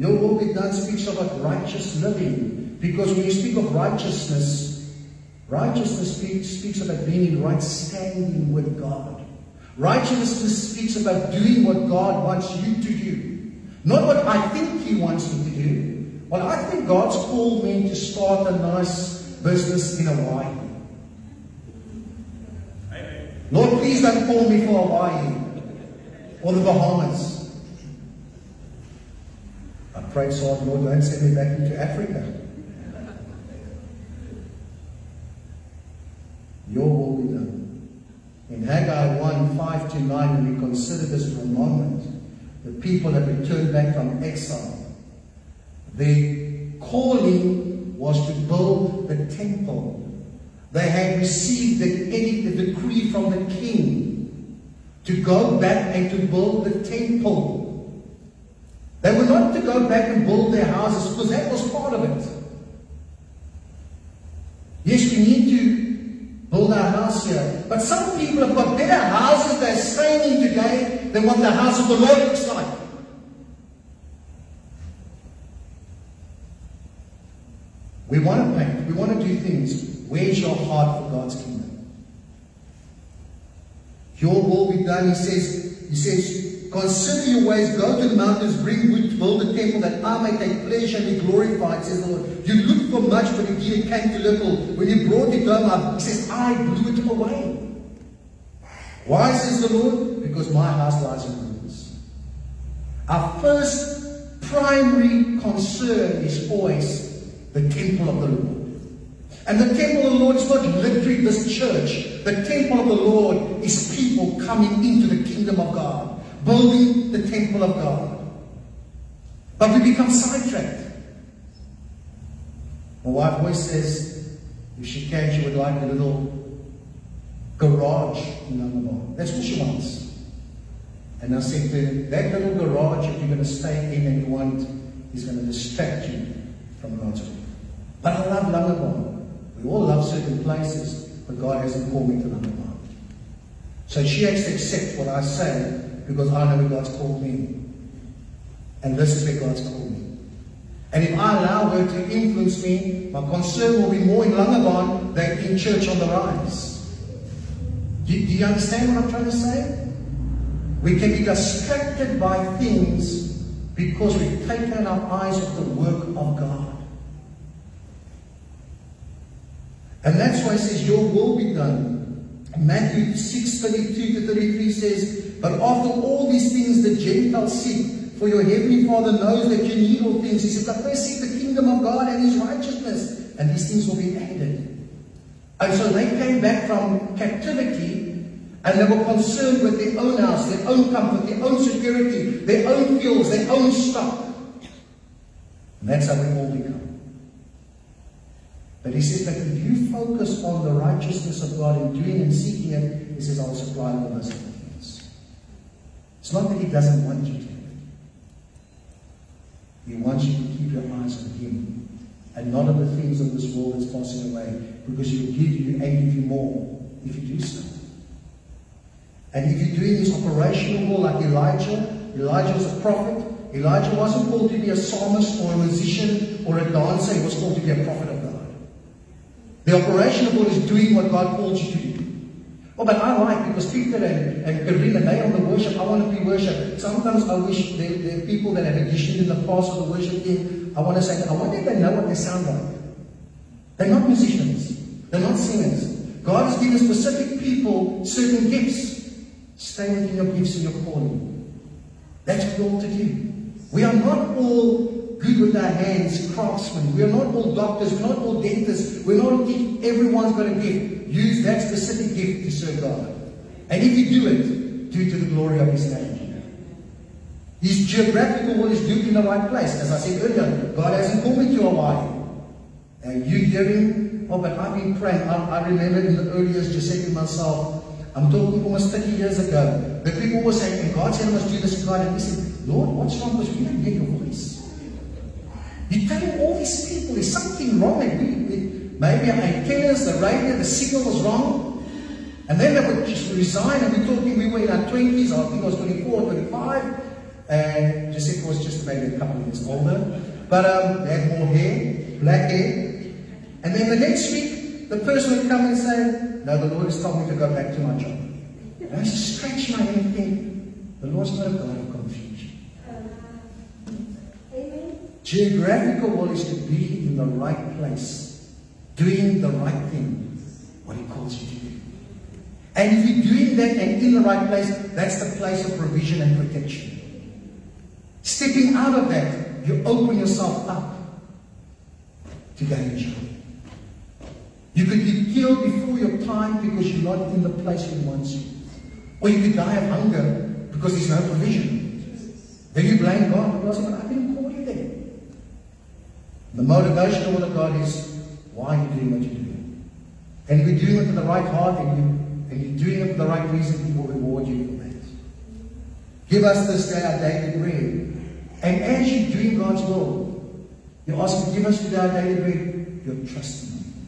your will be done speaks about righteous living. Because when you speak of righteousness, righteousness speaks, speaks about being in right standing with God. Righteousness speaks about doing what God wants you to do. Not what I think He wants me to do. Well, I think God's called me to start a nice business in Hawaii. Lord, please don't call me for Hawaii or the Bahamas. Prayed so Lord, don't send me back into Africa. Your will be done. In Haggai 1, 5 to 9, when we consider this for a moment, the people have returned back from exile. Their calling was to build the temple. They had received the the decree from the king to go back and to build the temple. They were not to go back and build their houses because that was part of it. Yes, we need to build our house here. But some people have got better houses they're staying in today than what the house of the Lord looks like. We want to paint, we want to do things. Where's your heart for God's kingdom? Your will be done, he says, he says, consider your ways, go to the mountains, bring wood build a temple that I may take pleasure and be glorified, says the Lord. You looked for much, but indeed it came to little. When you brought it home, he says, I blew it away. Why, says the Lord? Because my house lies in ruins. Our first primary concern is always the temple of the Lord. And the temple of the Lord is not literally this church. The temple of the Lord is people coming into the kingdom of God, building the temple of God. But we become sidetracked. My wife always says, if she can, she would like a little garage in Langebaan. That's what she wants. And I said to her, that little garage, if you're going to stay in and you want, is going to distract you from God's will. But I love Langebaan. We all love certain places, but God hasn't called me to Langebaan. So she has to accept what I say because I know God's called me. And this is where God's called me. And if I allow her to influence me, my concern will be more in Langebaan than in church on the rise. Do, do you understand what I'm trying to say? We can be distracted by things because we've taken our eyes off the work of God. And that's why it says, Your will be done. Matthew 6 32 to 33 says, But after all these things the Gentiles seek, for your heavenly Father knows that you need all things. He says, But first seek the kingdom of God and his righteousness, and these things will be added. And so they came back from captivity and they were concerned with their own house, their own comfort, their own security, their own fields, their own stock. And that's how we all become. But he says that if you focus on the righteousness of God in doing and seeking it, he says, I'll supply all those things. It's not that he doesn't want you to. He wants you to keep your eyes on him and not on the things of this world that's passing away because he will give you and give you more if you do so. And if you're doing this operational like Elijah, Elijah was a prophet. Elijah wasn't called to be a psalmist or a musician or a dancer. He was called to be a prophet of God. The operational role is doing what God calls you to do. Oh, but I like because Peter and, and Karina, they on the worship, I want to be worship. Sometimes I wish there, are people that have auditioned in the past for the worship team. I want to say, I wonder if they know what they sound like. They're not musicians. They're not singers. God has given specific people certain gifts. Stay within your gifts and your calling. That's all to do. We are not all good with our hands, craftsmen. We are not all doctors. We're not all dentists. We're not all everyone's got a gift. Use that specific gift to serve God. And if you do it, do it to the glory of His name. His geographical will is doing in the right place. As I said earlier, God hasn't called me to Hawaii. And you hearing, oh, but I've been praying. I, I remember in the early years just saying to myself, I'm talking almost 30 years ago. The people were saying, and God said I must do this, God. And he said, Lord, what's wrong? Because we don't hear your voice. You're telling all these people there's something wrong. Maybe our antennas, the radio, the signal was wrong. And then they would just resign. And we're talking, we were in our 20s. I think I was 24 or 25. And Jessica was just maybe a couple of years older. But um, they had more hair, black hair. And then the next week, the person would come and say, no, the Lord has told me to go back to my job. And I just stretch my head and think, the Lord's not a God of confusion. Geographical will is to be in the right place, doing the right thing, what He calls you to do. And if you're doing that and in the right place, that's the place of provision and protection. Stepping out of that, you open yourself up to danger. You could be killed before your time because you're not in the place He wants you. Or you could die of hunger because there's no provision. Then you blame God because I didn't. The motivation of what God is, why are you doing what you're doing? And if you're doing it with the right heart and, you, and you're doing it for the right reason, He will reward you for that. Give us this day our daily bread. And as you're doing God's will, you ask Him, give us today our daily bread. You're trusting Him.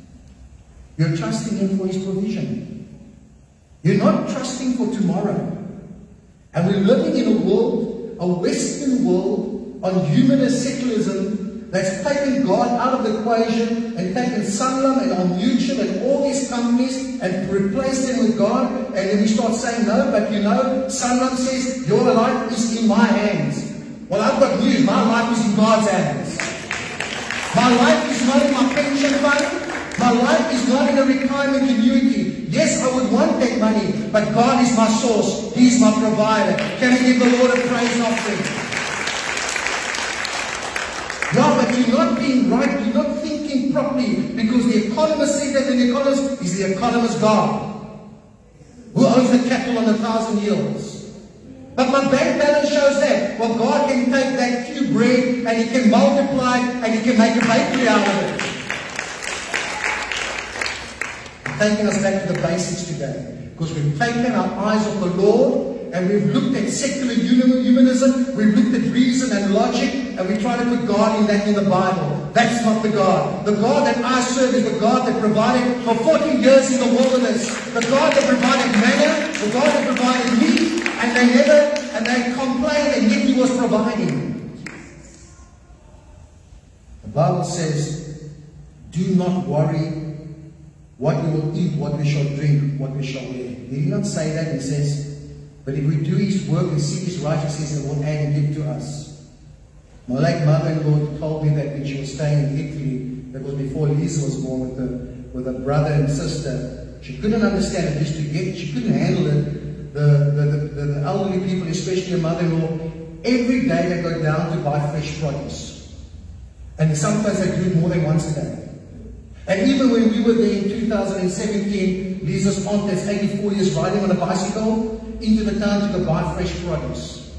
You're trusting Him for His provision. You're not trusting for tomorrow. And we're living in a world, a Western world, on humanist secularism that's taken God out of the equation and taken Sanlam and Old Mutual and all these companies and replaced them with God. And then we start saying, no, but you know, Sanlam says, your life is in my hands. Well, I've got news. My life is in God's hands. My life is not in my pension fund. My life is not in a retirement annuity. Yes, I would want that money, but God is my source. He's my provider. Can we give the Lord a praise offering? Yeah, but you're not being right. You're not thinking properly because the economist said that the economist is the economist God who owns the cattle on a thousand hills. But my bank balance shows that. Well, God can take that few bread and He can multiply and He can make a bakery out of it. Taking us back to the basics today. Because we've taken our eyes off the Lord and we've looked at secular humanism, we've looked at reason and logic, and we try to put God in that in the Bible. That's not the God. The God that I serve is the God that provided for 40 years in the wilderness. The God that provided manna, the God that provided meat, and they never, and they complained, and yet He was providing. The Bible says, do not worry what we will eat, what we shall drink, what we shall wear. Did he not say that? He says, but if we do his work and seek his righteousness, it will add and give to us. My late mother-in-law told me that when she was staying in Italy, that was before Lisa was born with a, with a brother and sister, she couldn't understand it, just to get, she couldn't handle it. The, the, the, the elderly people, especially her mother-in-law, every day they go down to buy fresh produce. And sometimes they do it more than once a day. And even when we were there in 2017, Lisa's aunt that's 84 years riding on a bicycle into the town to go buy fresh produce.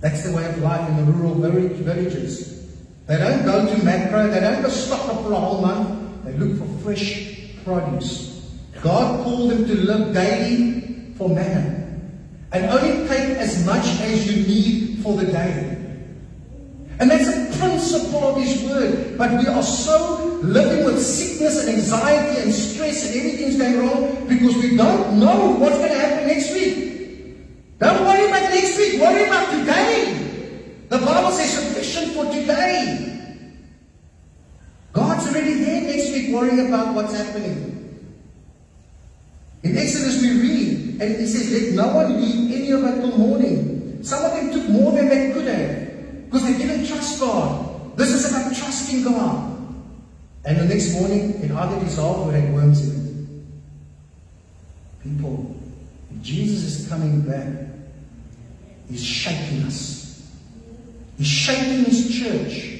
That's the way of life in the rural villages. They don't go to Makro, they don't go stock up for a whole month. They look for fresh produce. God called them to live daily for manna. And only take as much as you need for the day. And that's a principle of His Word. But we are so living with sickness and anxiety and stress and everything's going wrong because we don't know what's going to happen next week. Don't worry about next week. Worry about today. The Bible says sufficient for today. God's already there next week worrying about what's happening. In Exodus we read, and it says, let no one leave any of it till morning. Some of them took more than they could have. Because they didn't trust God. This is about trusting God. And the next morning, it either dissolved or had worms in it. People, Jesus is coming back, He's shaking us. He's shaking His church.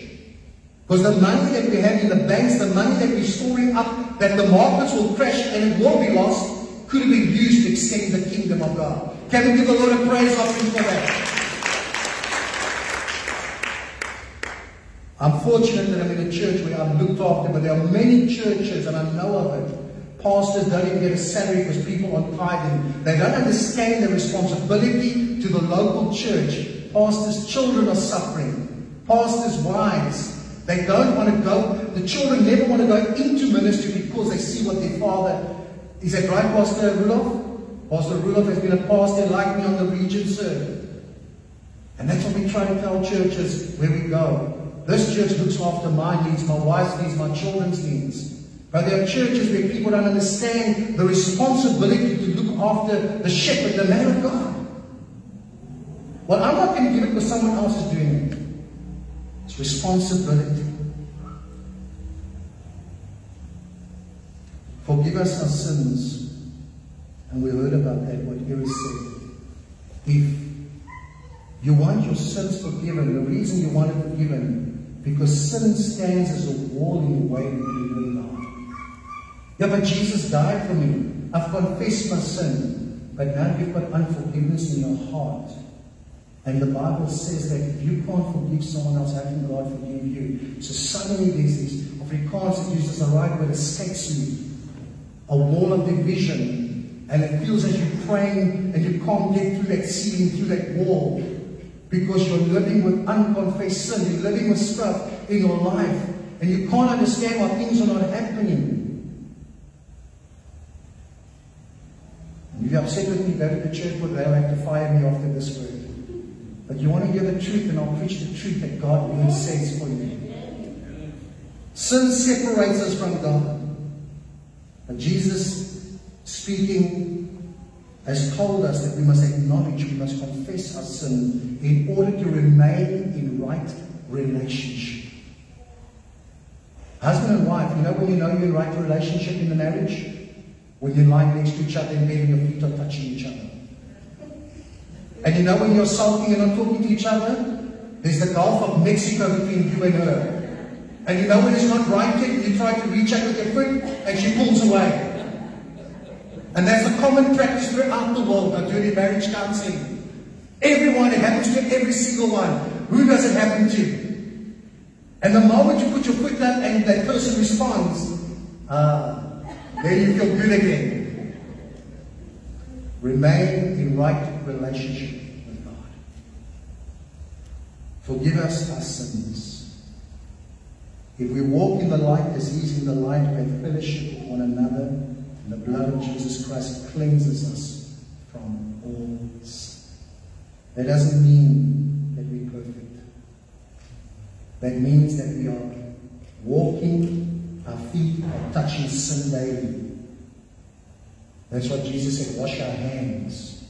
Because the money that we have in the banks, the money that we're storing up, that the markets will crash and it will be lost, could have been used to extend the kingdom of God. Can we give the Lord a praise offering for that? I'm fortunate that I'm in a church where I'm looked after, but there are many churches, and I know of it. Pastors don't even get a salary because people aren't tithing. They don't understand the responsibility to the local church. Pastors' children are suffering. Pastors' wives, they don't want to go. The children never want to go into ministry because they see what their father is. That right, Pastor Rudolph? Pastor Rudolph has been a pastor like me on the region, sir. And that's what we try to tell churches where we go. This church looks after my needs, my wife's needs, my children's needs. But there are churches where people don't understand the responsibility to look after the shepherd, the man of God. Well, I'm not going to give it because someone else is doing it. It's responsibility. Forgive us our sins. And we heard about that, what Iris said. If you want your sins forgiven, the reason you want it forgiven because sin stands as a wall in the way you and God. Yeah, but Jesus died for me. I've confessed my sin. But now you've got unforgiveness in your heart. And the Bible says that if you can't forgive someone else, how can God forgive you? So suddenly there's this Afrikaans that uses the right word, escapes me. a wall of division, and it feels as you're praying and you can't get through that ceiling, through that wall, because you're living with unconfessed sin, you're living with stuff in your life, and you can't understand why things are not happening. And if you're upset with me, go to the church where they'll have to fire me after this word. But you want to hear the truth, and I'll preach the truth that God really says for you. Sin separates us from God. And Jesus, speaking, has told us that we must acknowledge, we must confess our sin in order to remain in right relationship. Husband and wife, you know when you know you're in right relationship in the marriage? When you're lying next to each other in bed and your feet are touching each other. And you know when you're sulking and not talking to each other? There's the Gulf of Mexico between you and her. And you know when it's not right you try to reach out with your foot and she pulls away. And there's a common practice throughout the world. I do it in marriage counseling. Everyone, it happens to every single one. Who does it happen to? And the moment you put your foot up and that person responds, ah, then you feel good again. Remain in right relationship with God. Forgive us our sins. If we walk in the light as He is in the light, we have fellowship with one another, and the blood of Jesus Christ cleanses us from all sin. That doesn't mean that we're perfect. That means that we are walking, our feet are touching sin daily. That's what Jesus said, wash our hands.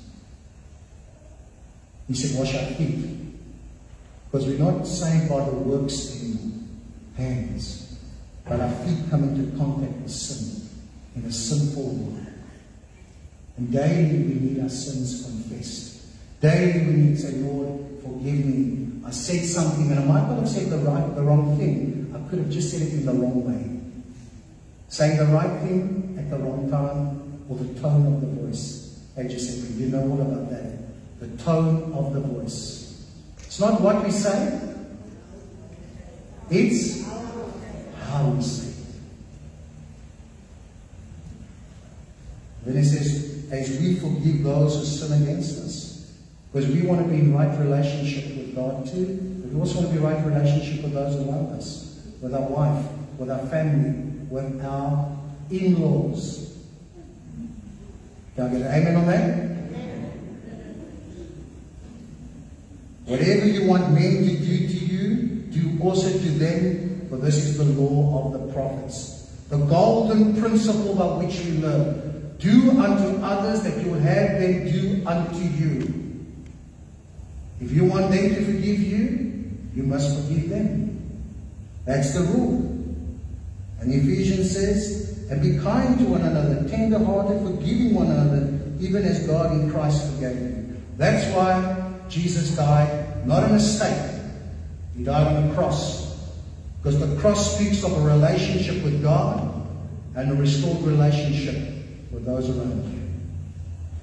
He said, wash our feet. Because we're not saved by the works in hands, but our feet come into contact with sin in a sinful world. And daily we need our sins confessed. Daily we need to say, Lord, forgive me. I said something and I might not have said the right, the wrong thing. I could have just said it in the wrong way. Saying the right thing at the wrong time or the tone of the voice. Hey, Giuseppe, you know all about that. The tone of the voice. It's not what we say, it's how we say Then he says, as we forgive those who sin against us, because we want to be in right relationship with God too, but we also want to be in right relationship with those around us, with our wife, with our family, with our in-laws. Can I get an amen on that? Whatever you want men to do to you, do also to them, for this is the law of the prophets. The golden principle by which we live. Do unto others that you have them do unto you. If you want them to forgive you, you must forgive them. That's the rule. And Ephesians says, and be kind to one another, tender-hearted, forgiving one another, even as God in Christ forgave you. That's why Jesus died, not a mistake. He died on the cross. Because the cross speaks of a relationship with God and a restored relationship with those around you.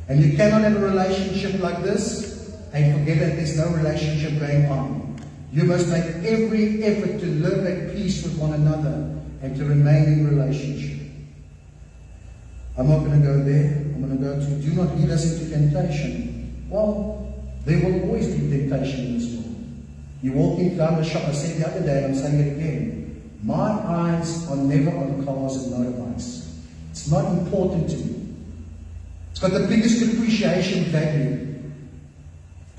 And you cannot have a relationship like this and forget that there's no relationship going on. You must make every effort to live at peace with one another and to remain in relationship. I'm not going to go there. I'm going to go to do not lead us into temptation. Well, there will always be temptation in this world. You walk down the shop, I said the other day, and I'm saying it again. My eyes are never on cars and motorbikes. It's not important to me. It's got the biggest appreciation value.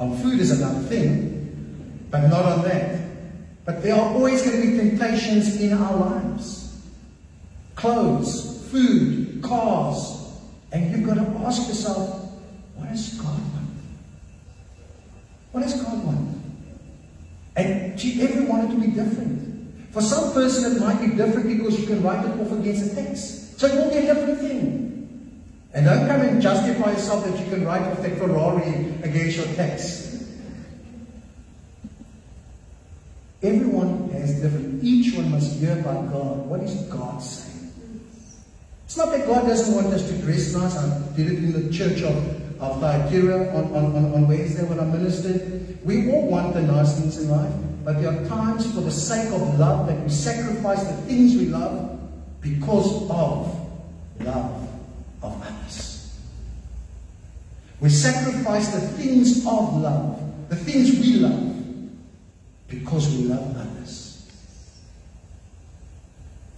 On food is another thing, but not on that. But there are always going to be temptations in our lives. Clothes, food, cars. And you've got to ask yourself, what does God want? What does God want? And gee, every one it to be different. For some person it might be different because you can write it off against a text. So it will be a different thing. And don't come and justify yourself that you can write off that Ferrari against your text. Everyone has different. Each one must hear about God. What is God saying? It's not that God doesn't want us to dress nice. I did it in the church of, of Thyatira on, on, on, on Wednesday when I ministered. We all want the nice things in life, but there are times for the sake of love that we sacrifice the things we love because of love. of others. We sacrifice the things of love, the things we love, because we love others.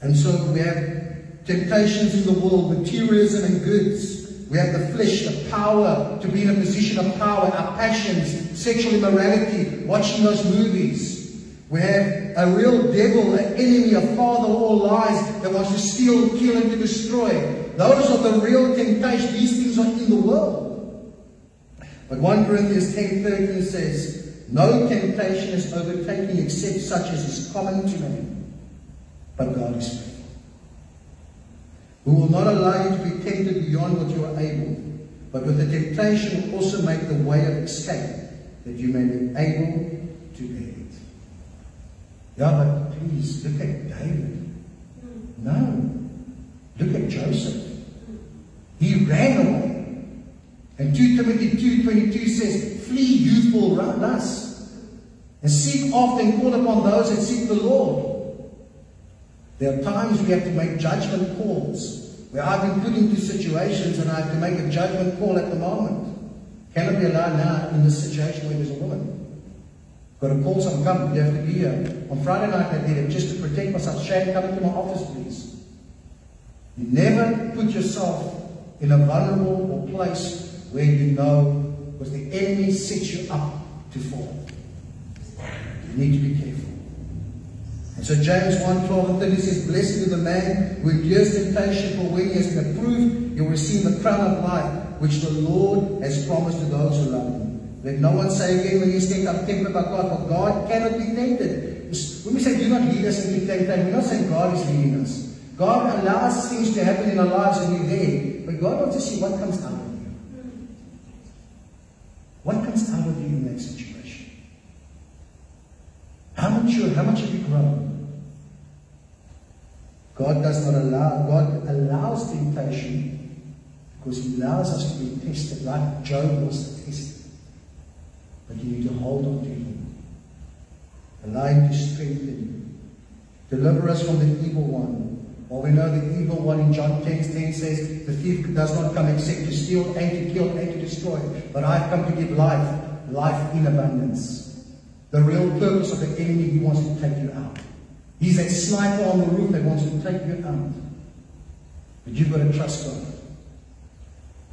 And so we have temptations in the world, materialism and goods. We have the flesh, the power to be in a position of power, our passions, sexual immorality, watching those movies. We have a real devil, an enemy, a father of all lies that wants to steal, kill, and to destroy. Those are the real temptations. These things are in the world. But 1 Corinthians 10 13 says, No temptation is overtaking except such as is common to man. But God is faithful. Who will not allow you to be tempted beyond what you are able, but with the temptation also make the way of escape, that you may be able to bear. Yeah, but please look at David. No. Look at Joseph. He ran away. And 2 Timothy 2.22 says, Flee youthful lust, and seek after and call upon those that seek the Lord. There are times we have to make judgment calls, where I've been put into situations and I have to make a judgment call at the moment. Can I be allowed now in this situation where there's a woman? Got to call some company, you have to be here. On Friday night I did it just to protect myself. Shane, come into my office, please. You never put yourself in a vulnerable place where you know because the enemy sets you up to fall. You need to be careful. And so James 1, 12 and 13 says, Blessed is the man who endures temptation, for when he has been approved, he will receive the crown of life, which the Lord has promised to those who love him. No one say again when you tempted, I'm by God, for God cannot be tempted. When we say do not lead us into temptation, we're not saying God is leading us. God allows things to happen in our lives and we're there. But God wants to see what comes out of you. What comes out of you in that situation? How mature, how much have you grown? God does not allow, God allows temptation because He allows us to be tested like Job was tested. But you need to hold on to Him. Allow Him to strengthen you. Deliver us from the evil one. Well, we know the evil one in John 10, 10 says, The thief does not come except to steal and to kill and to destroy. But I've come to give life, life in abundance. The real purpose of the enemy, he wants to take you out. He's that sniper on the roof that wants to take you out. But you've got to trust God.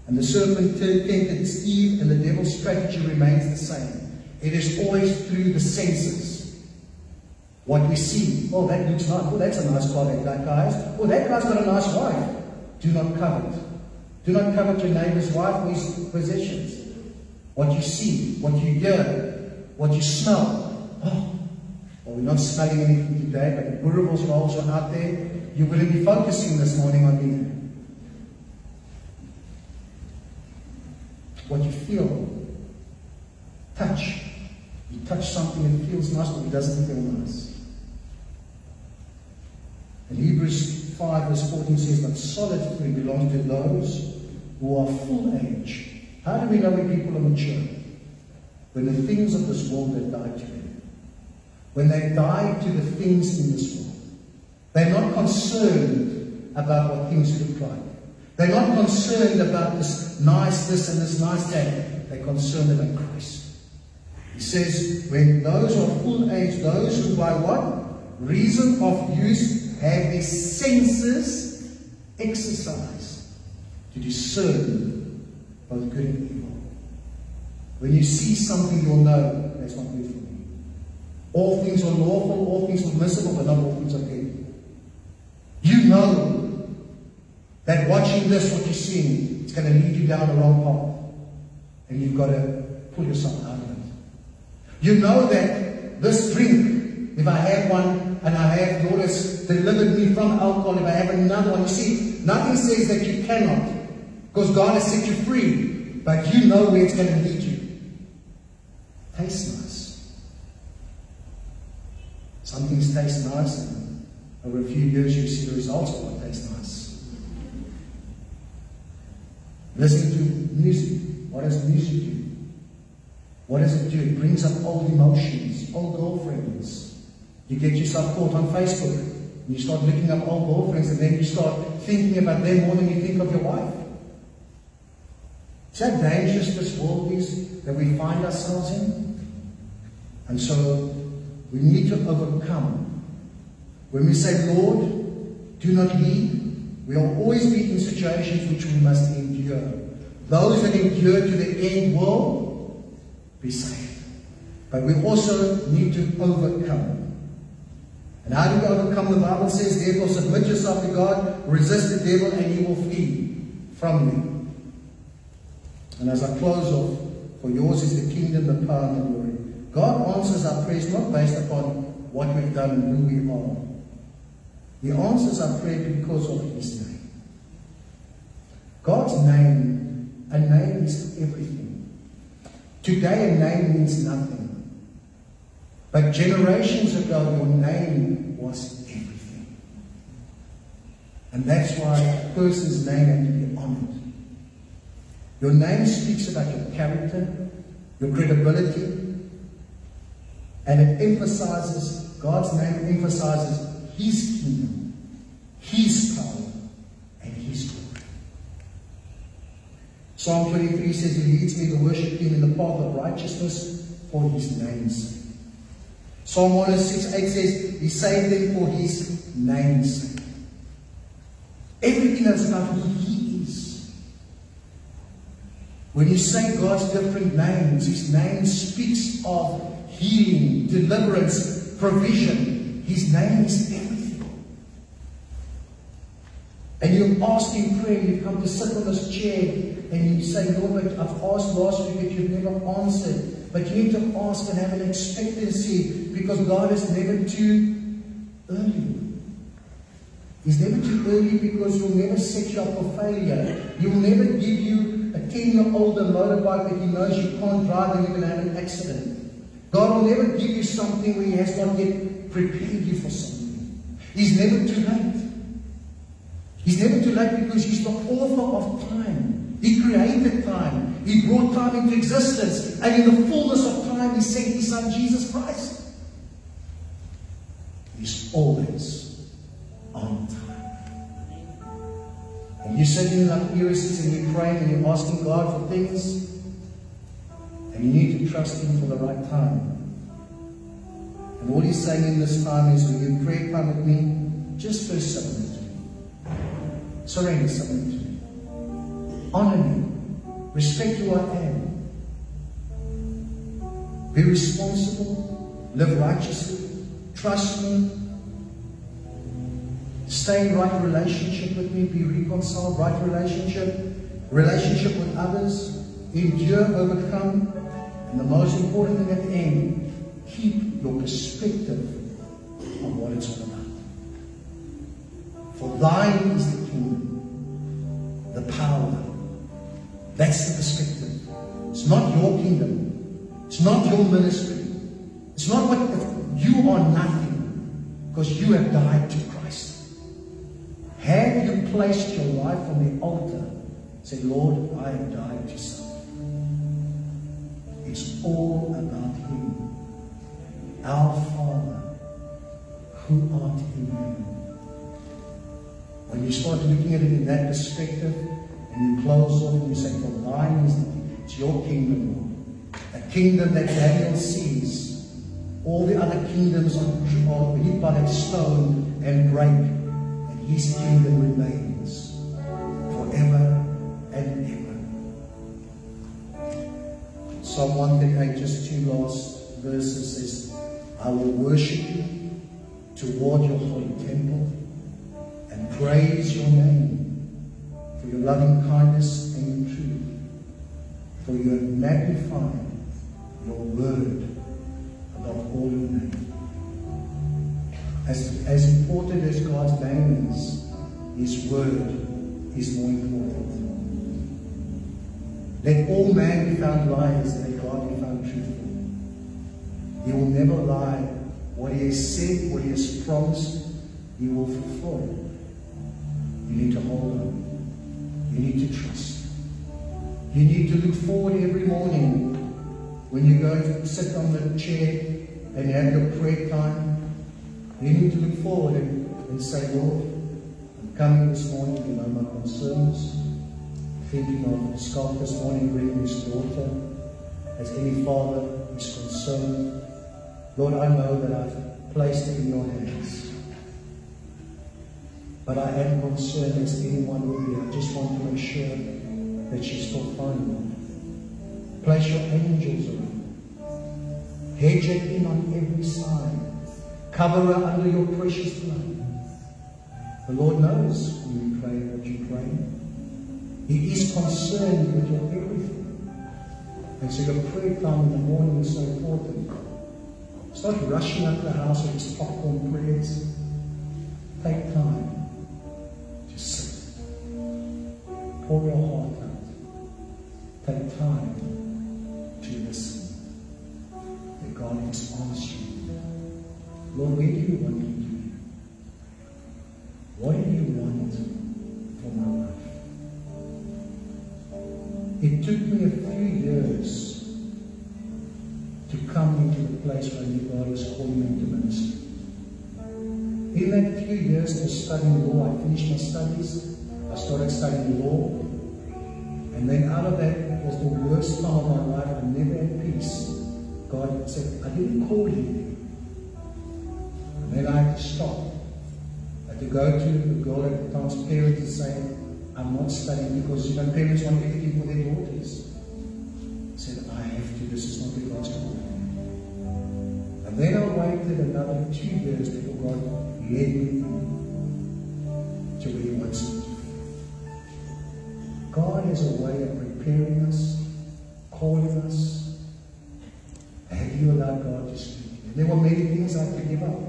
And the serpent tempted Eve, and the devil's strategy remains the same. It is always through the senses. What we see, oh, that looks nice. Oh, that's a nice car that guy has. Oh, that guy's got a nice wife. Do not covet. Do not covet your neighbor's wife or his possessions. What you see, what you hear, what you smell. Oh, well, we're not smelling anything today, but the Boerewors are also out there. You wouldn't be focusing this morning on me. What you feel, touch. You touch something that feels nice, but it doesn't feel nice. And Hebrews 5 verse 14 says that solid food belongs to those who are full age. How do we know when people are mature? When the things of this world have died to them. When they die to the things in this world. They're not concerned about what things look like. They're not concerned about this nice this and this nice that. They're concerned about Christ. He says, when those are full age, those who by what? Reason of use have their senses exercised to discern both good and evil. When you see something, you'll know that's not good for me. All things are lawful, all things are permissible, but not all things are good. You know that watching this, what you're seeing, it's going to lead you down the wrong path. And you've got to pull yourself out of it. You know that this drink, if I have one and I have noticed delivered me from alcohol, if I have another one, you see, nothing says that you cannot. Because God has set you free. But you know where it's going to lead you. Tastes nice. Some things taste nice, and over a few years you see the results of what tastes nice. Listen to music. What does music do? What does it do? It brings up old emotions, old girlfriends. You get yourself caught on Facebook. And you start looking up old girlfriends and then you start thinking about them more than you think of your wife. See how dangerous this world is that we find ourselves in? And so we need to overcome. When we say, Lord, do not leave, we will always be in situations which we must endure. Those that endure to the end will be saved. But we also need to overcome. And how do we overcome? The Bible says, therefore, submit yourself to God, resist the devil, and he will flee from you. And as I close off, for yours is the kingdom, the power, and the glory. God answers our prayers not based upon what we've done and who we are. He answers our prayer because of His name. God's name, a name is everything. Today, a name means nothing. But generations ago, your name was everything. And that's why a person's name had to be honored. Your name speaks about your character, your credibility, and it emphasizes, God's name emphasizes His kingdom, His power, and His glory. Psalm 23 says, He leads me to worship Him in the path of righteousness for His name's sake. Psalm 106 8 says, He saved them for His name's sake. Everything that's about who He is. When you say God's different names, His name speaks of healing, deliverance, provision. His name is everything. And you ask in prayer, you come to sit on this chair, and you say, Lord, but I've asked last week, but you've never answered. But you need to ask and have an expectancy because God is never too early. He's never too early because He'll never set you up for failure. He'll never give you a 10 year old motorbike that He knows you can't drive and you're going to have an accident. God will never give you something when He has not yet prepared you for something. He's never too late. He's never too late because He's the author of time. He created time. He brought time into existence. And in the fullness of time, He sent His Son, Jesus Christ. He's always on time. And you're sitting like Iris and you're praying and you're asking God for things. And you need to trust Him for the right time. And all He's saying in this time is when you pray, come with me, just first submit to me. Surrender, submit to me. Honor me. Respect who I am. Be responsible. Live righteously. Trust me. Stay in right relationship with me. Be reconciled. Right relationship. Relationship with others. Endure, overcome. And the most important thing at the end, keep your perspective on what it's all about. For thine is the kingdom, the power. That's the perspective. It's not your kingdom. It's not your ministry. It's not what you are nothing because you have died to Christ. Have you placed your life on the altar? Say, Lord, I have died to self. It's all about Him. Our Father, who art in heaven. When you start looking at it in that perspective, and you close off and you say, For thine is it's your kingdom, Lord. A kingdom that Daniel sees. All the other kingdoms are hit by that stone and break. And his kingdom remains forever and ever. Psalm 138, just two last verses says, I will worship you toward your holy temple and praise your name for your loving kindness and your truth. For you have magnified your word above all your name. As, as important as God's name is, his word is more important. Let all man be found liars, and let God be found truthful. He will never lie. What he has said, what he has promised, he will fulfill. You need to hold on. You need to trust. You need to look forward every morning when you go to sit on the chair and have your prayer time. You need to look forward and, and say, Lord, I'm coming this morning, you know my concerns. thinking of Scott this morning bringing his daughter. As any father is concerned, Lord, I know that I've placed it in your hands. But I am concerned as anyone will be. I just want to make sure that she's still fine, Lord. Place your angels around. Hedge her in on every side. Cover her under your precious blood. The Lord knows when you pray what you pray. He is concerned with your everything. And so your prayer time in the morning is so important. Start rushing up the house with these popcorn prayers. Take time. to sit. Pour your heart out. Take time to listen. That God asked you. Lord, where do you want me to be? What do you want for my life? It took me a few years to come into the place where God was calling me into ministry. In that few years of studying law, I finished my studies. I started studying law. And then out of that was the worst time of my life. I never had peace. God said, I didn't call you. And then I had to stop. I had to go to the girl at the time's parents and say, I'm not studying because you know parents want everything for their daughters. I said, I have to, this is not the gospel. And then I waited another two years before God led me to where He wants me to be. God has a way of preparing us, calling us. Have you allowed God to speak? And there were many things I had to give up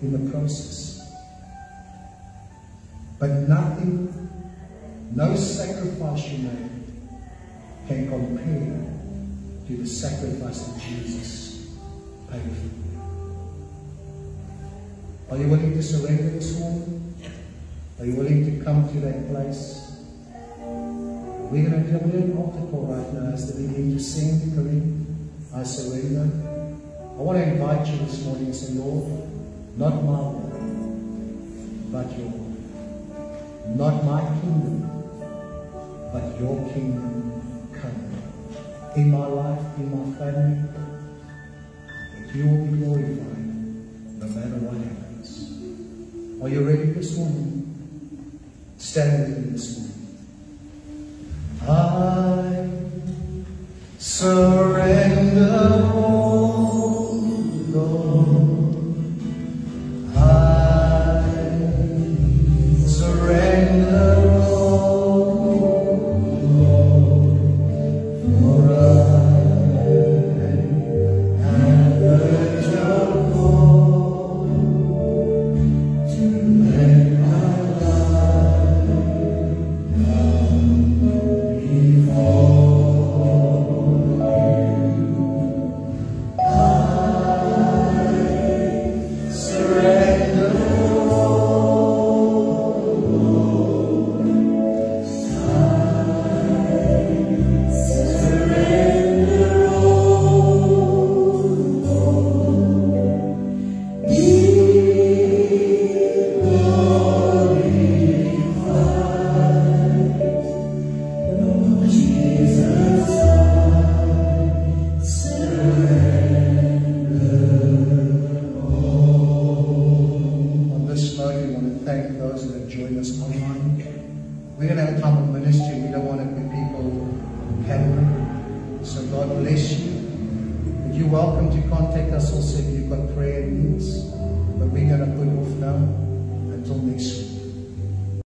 in the process. But nothing, no sacrifice you make can compare to the sacrifice of Jesus Are you willing to surrender this morning? Are you willing to come to that place? We're going to do a little altar call right now as they begin to sing, Kareem, I surrender. I want to invite you this morning and say, Lord, not my will, but your will. Not my kingdom, but your kingdom come. In my life, in my family, you will be glorified no matter what happens. Are you ready this morning? Stand with me this morning. I surrender all, Lord.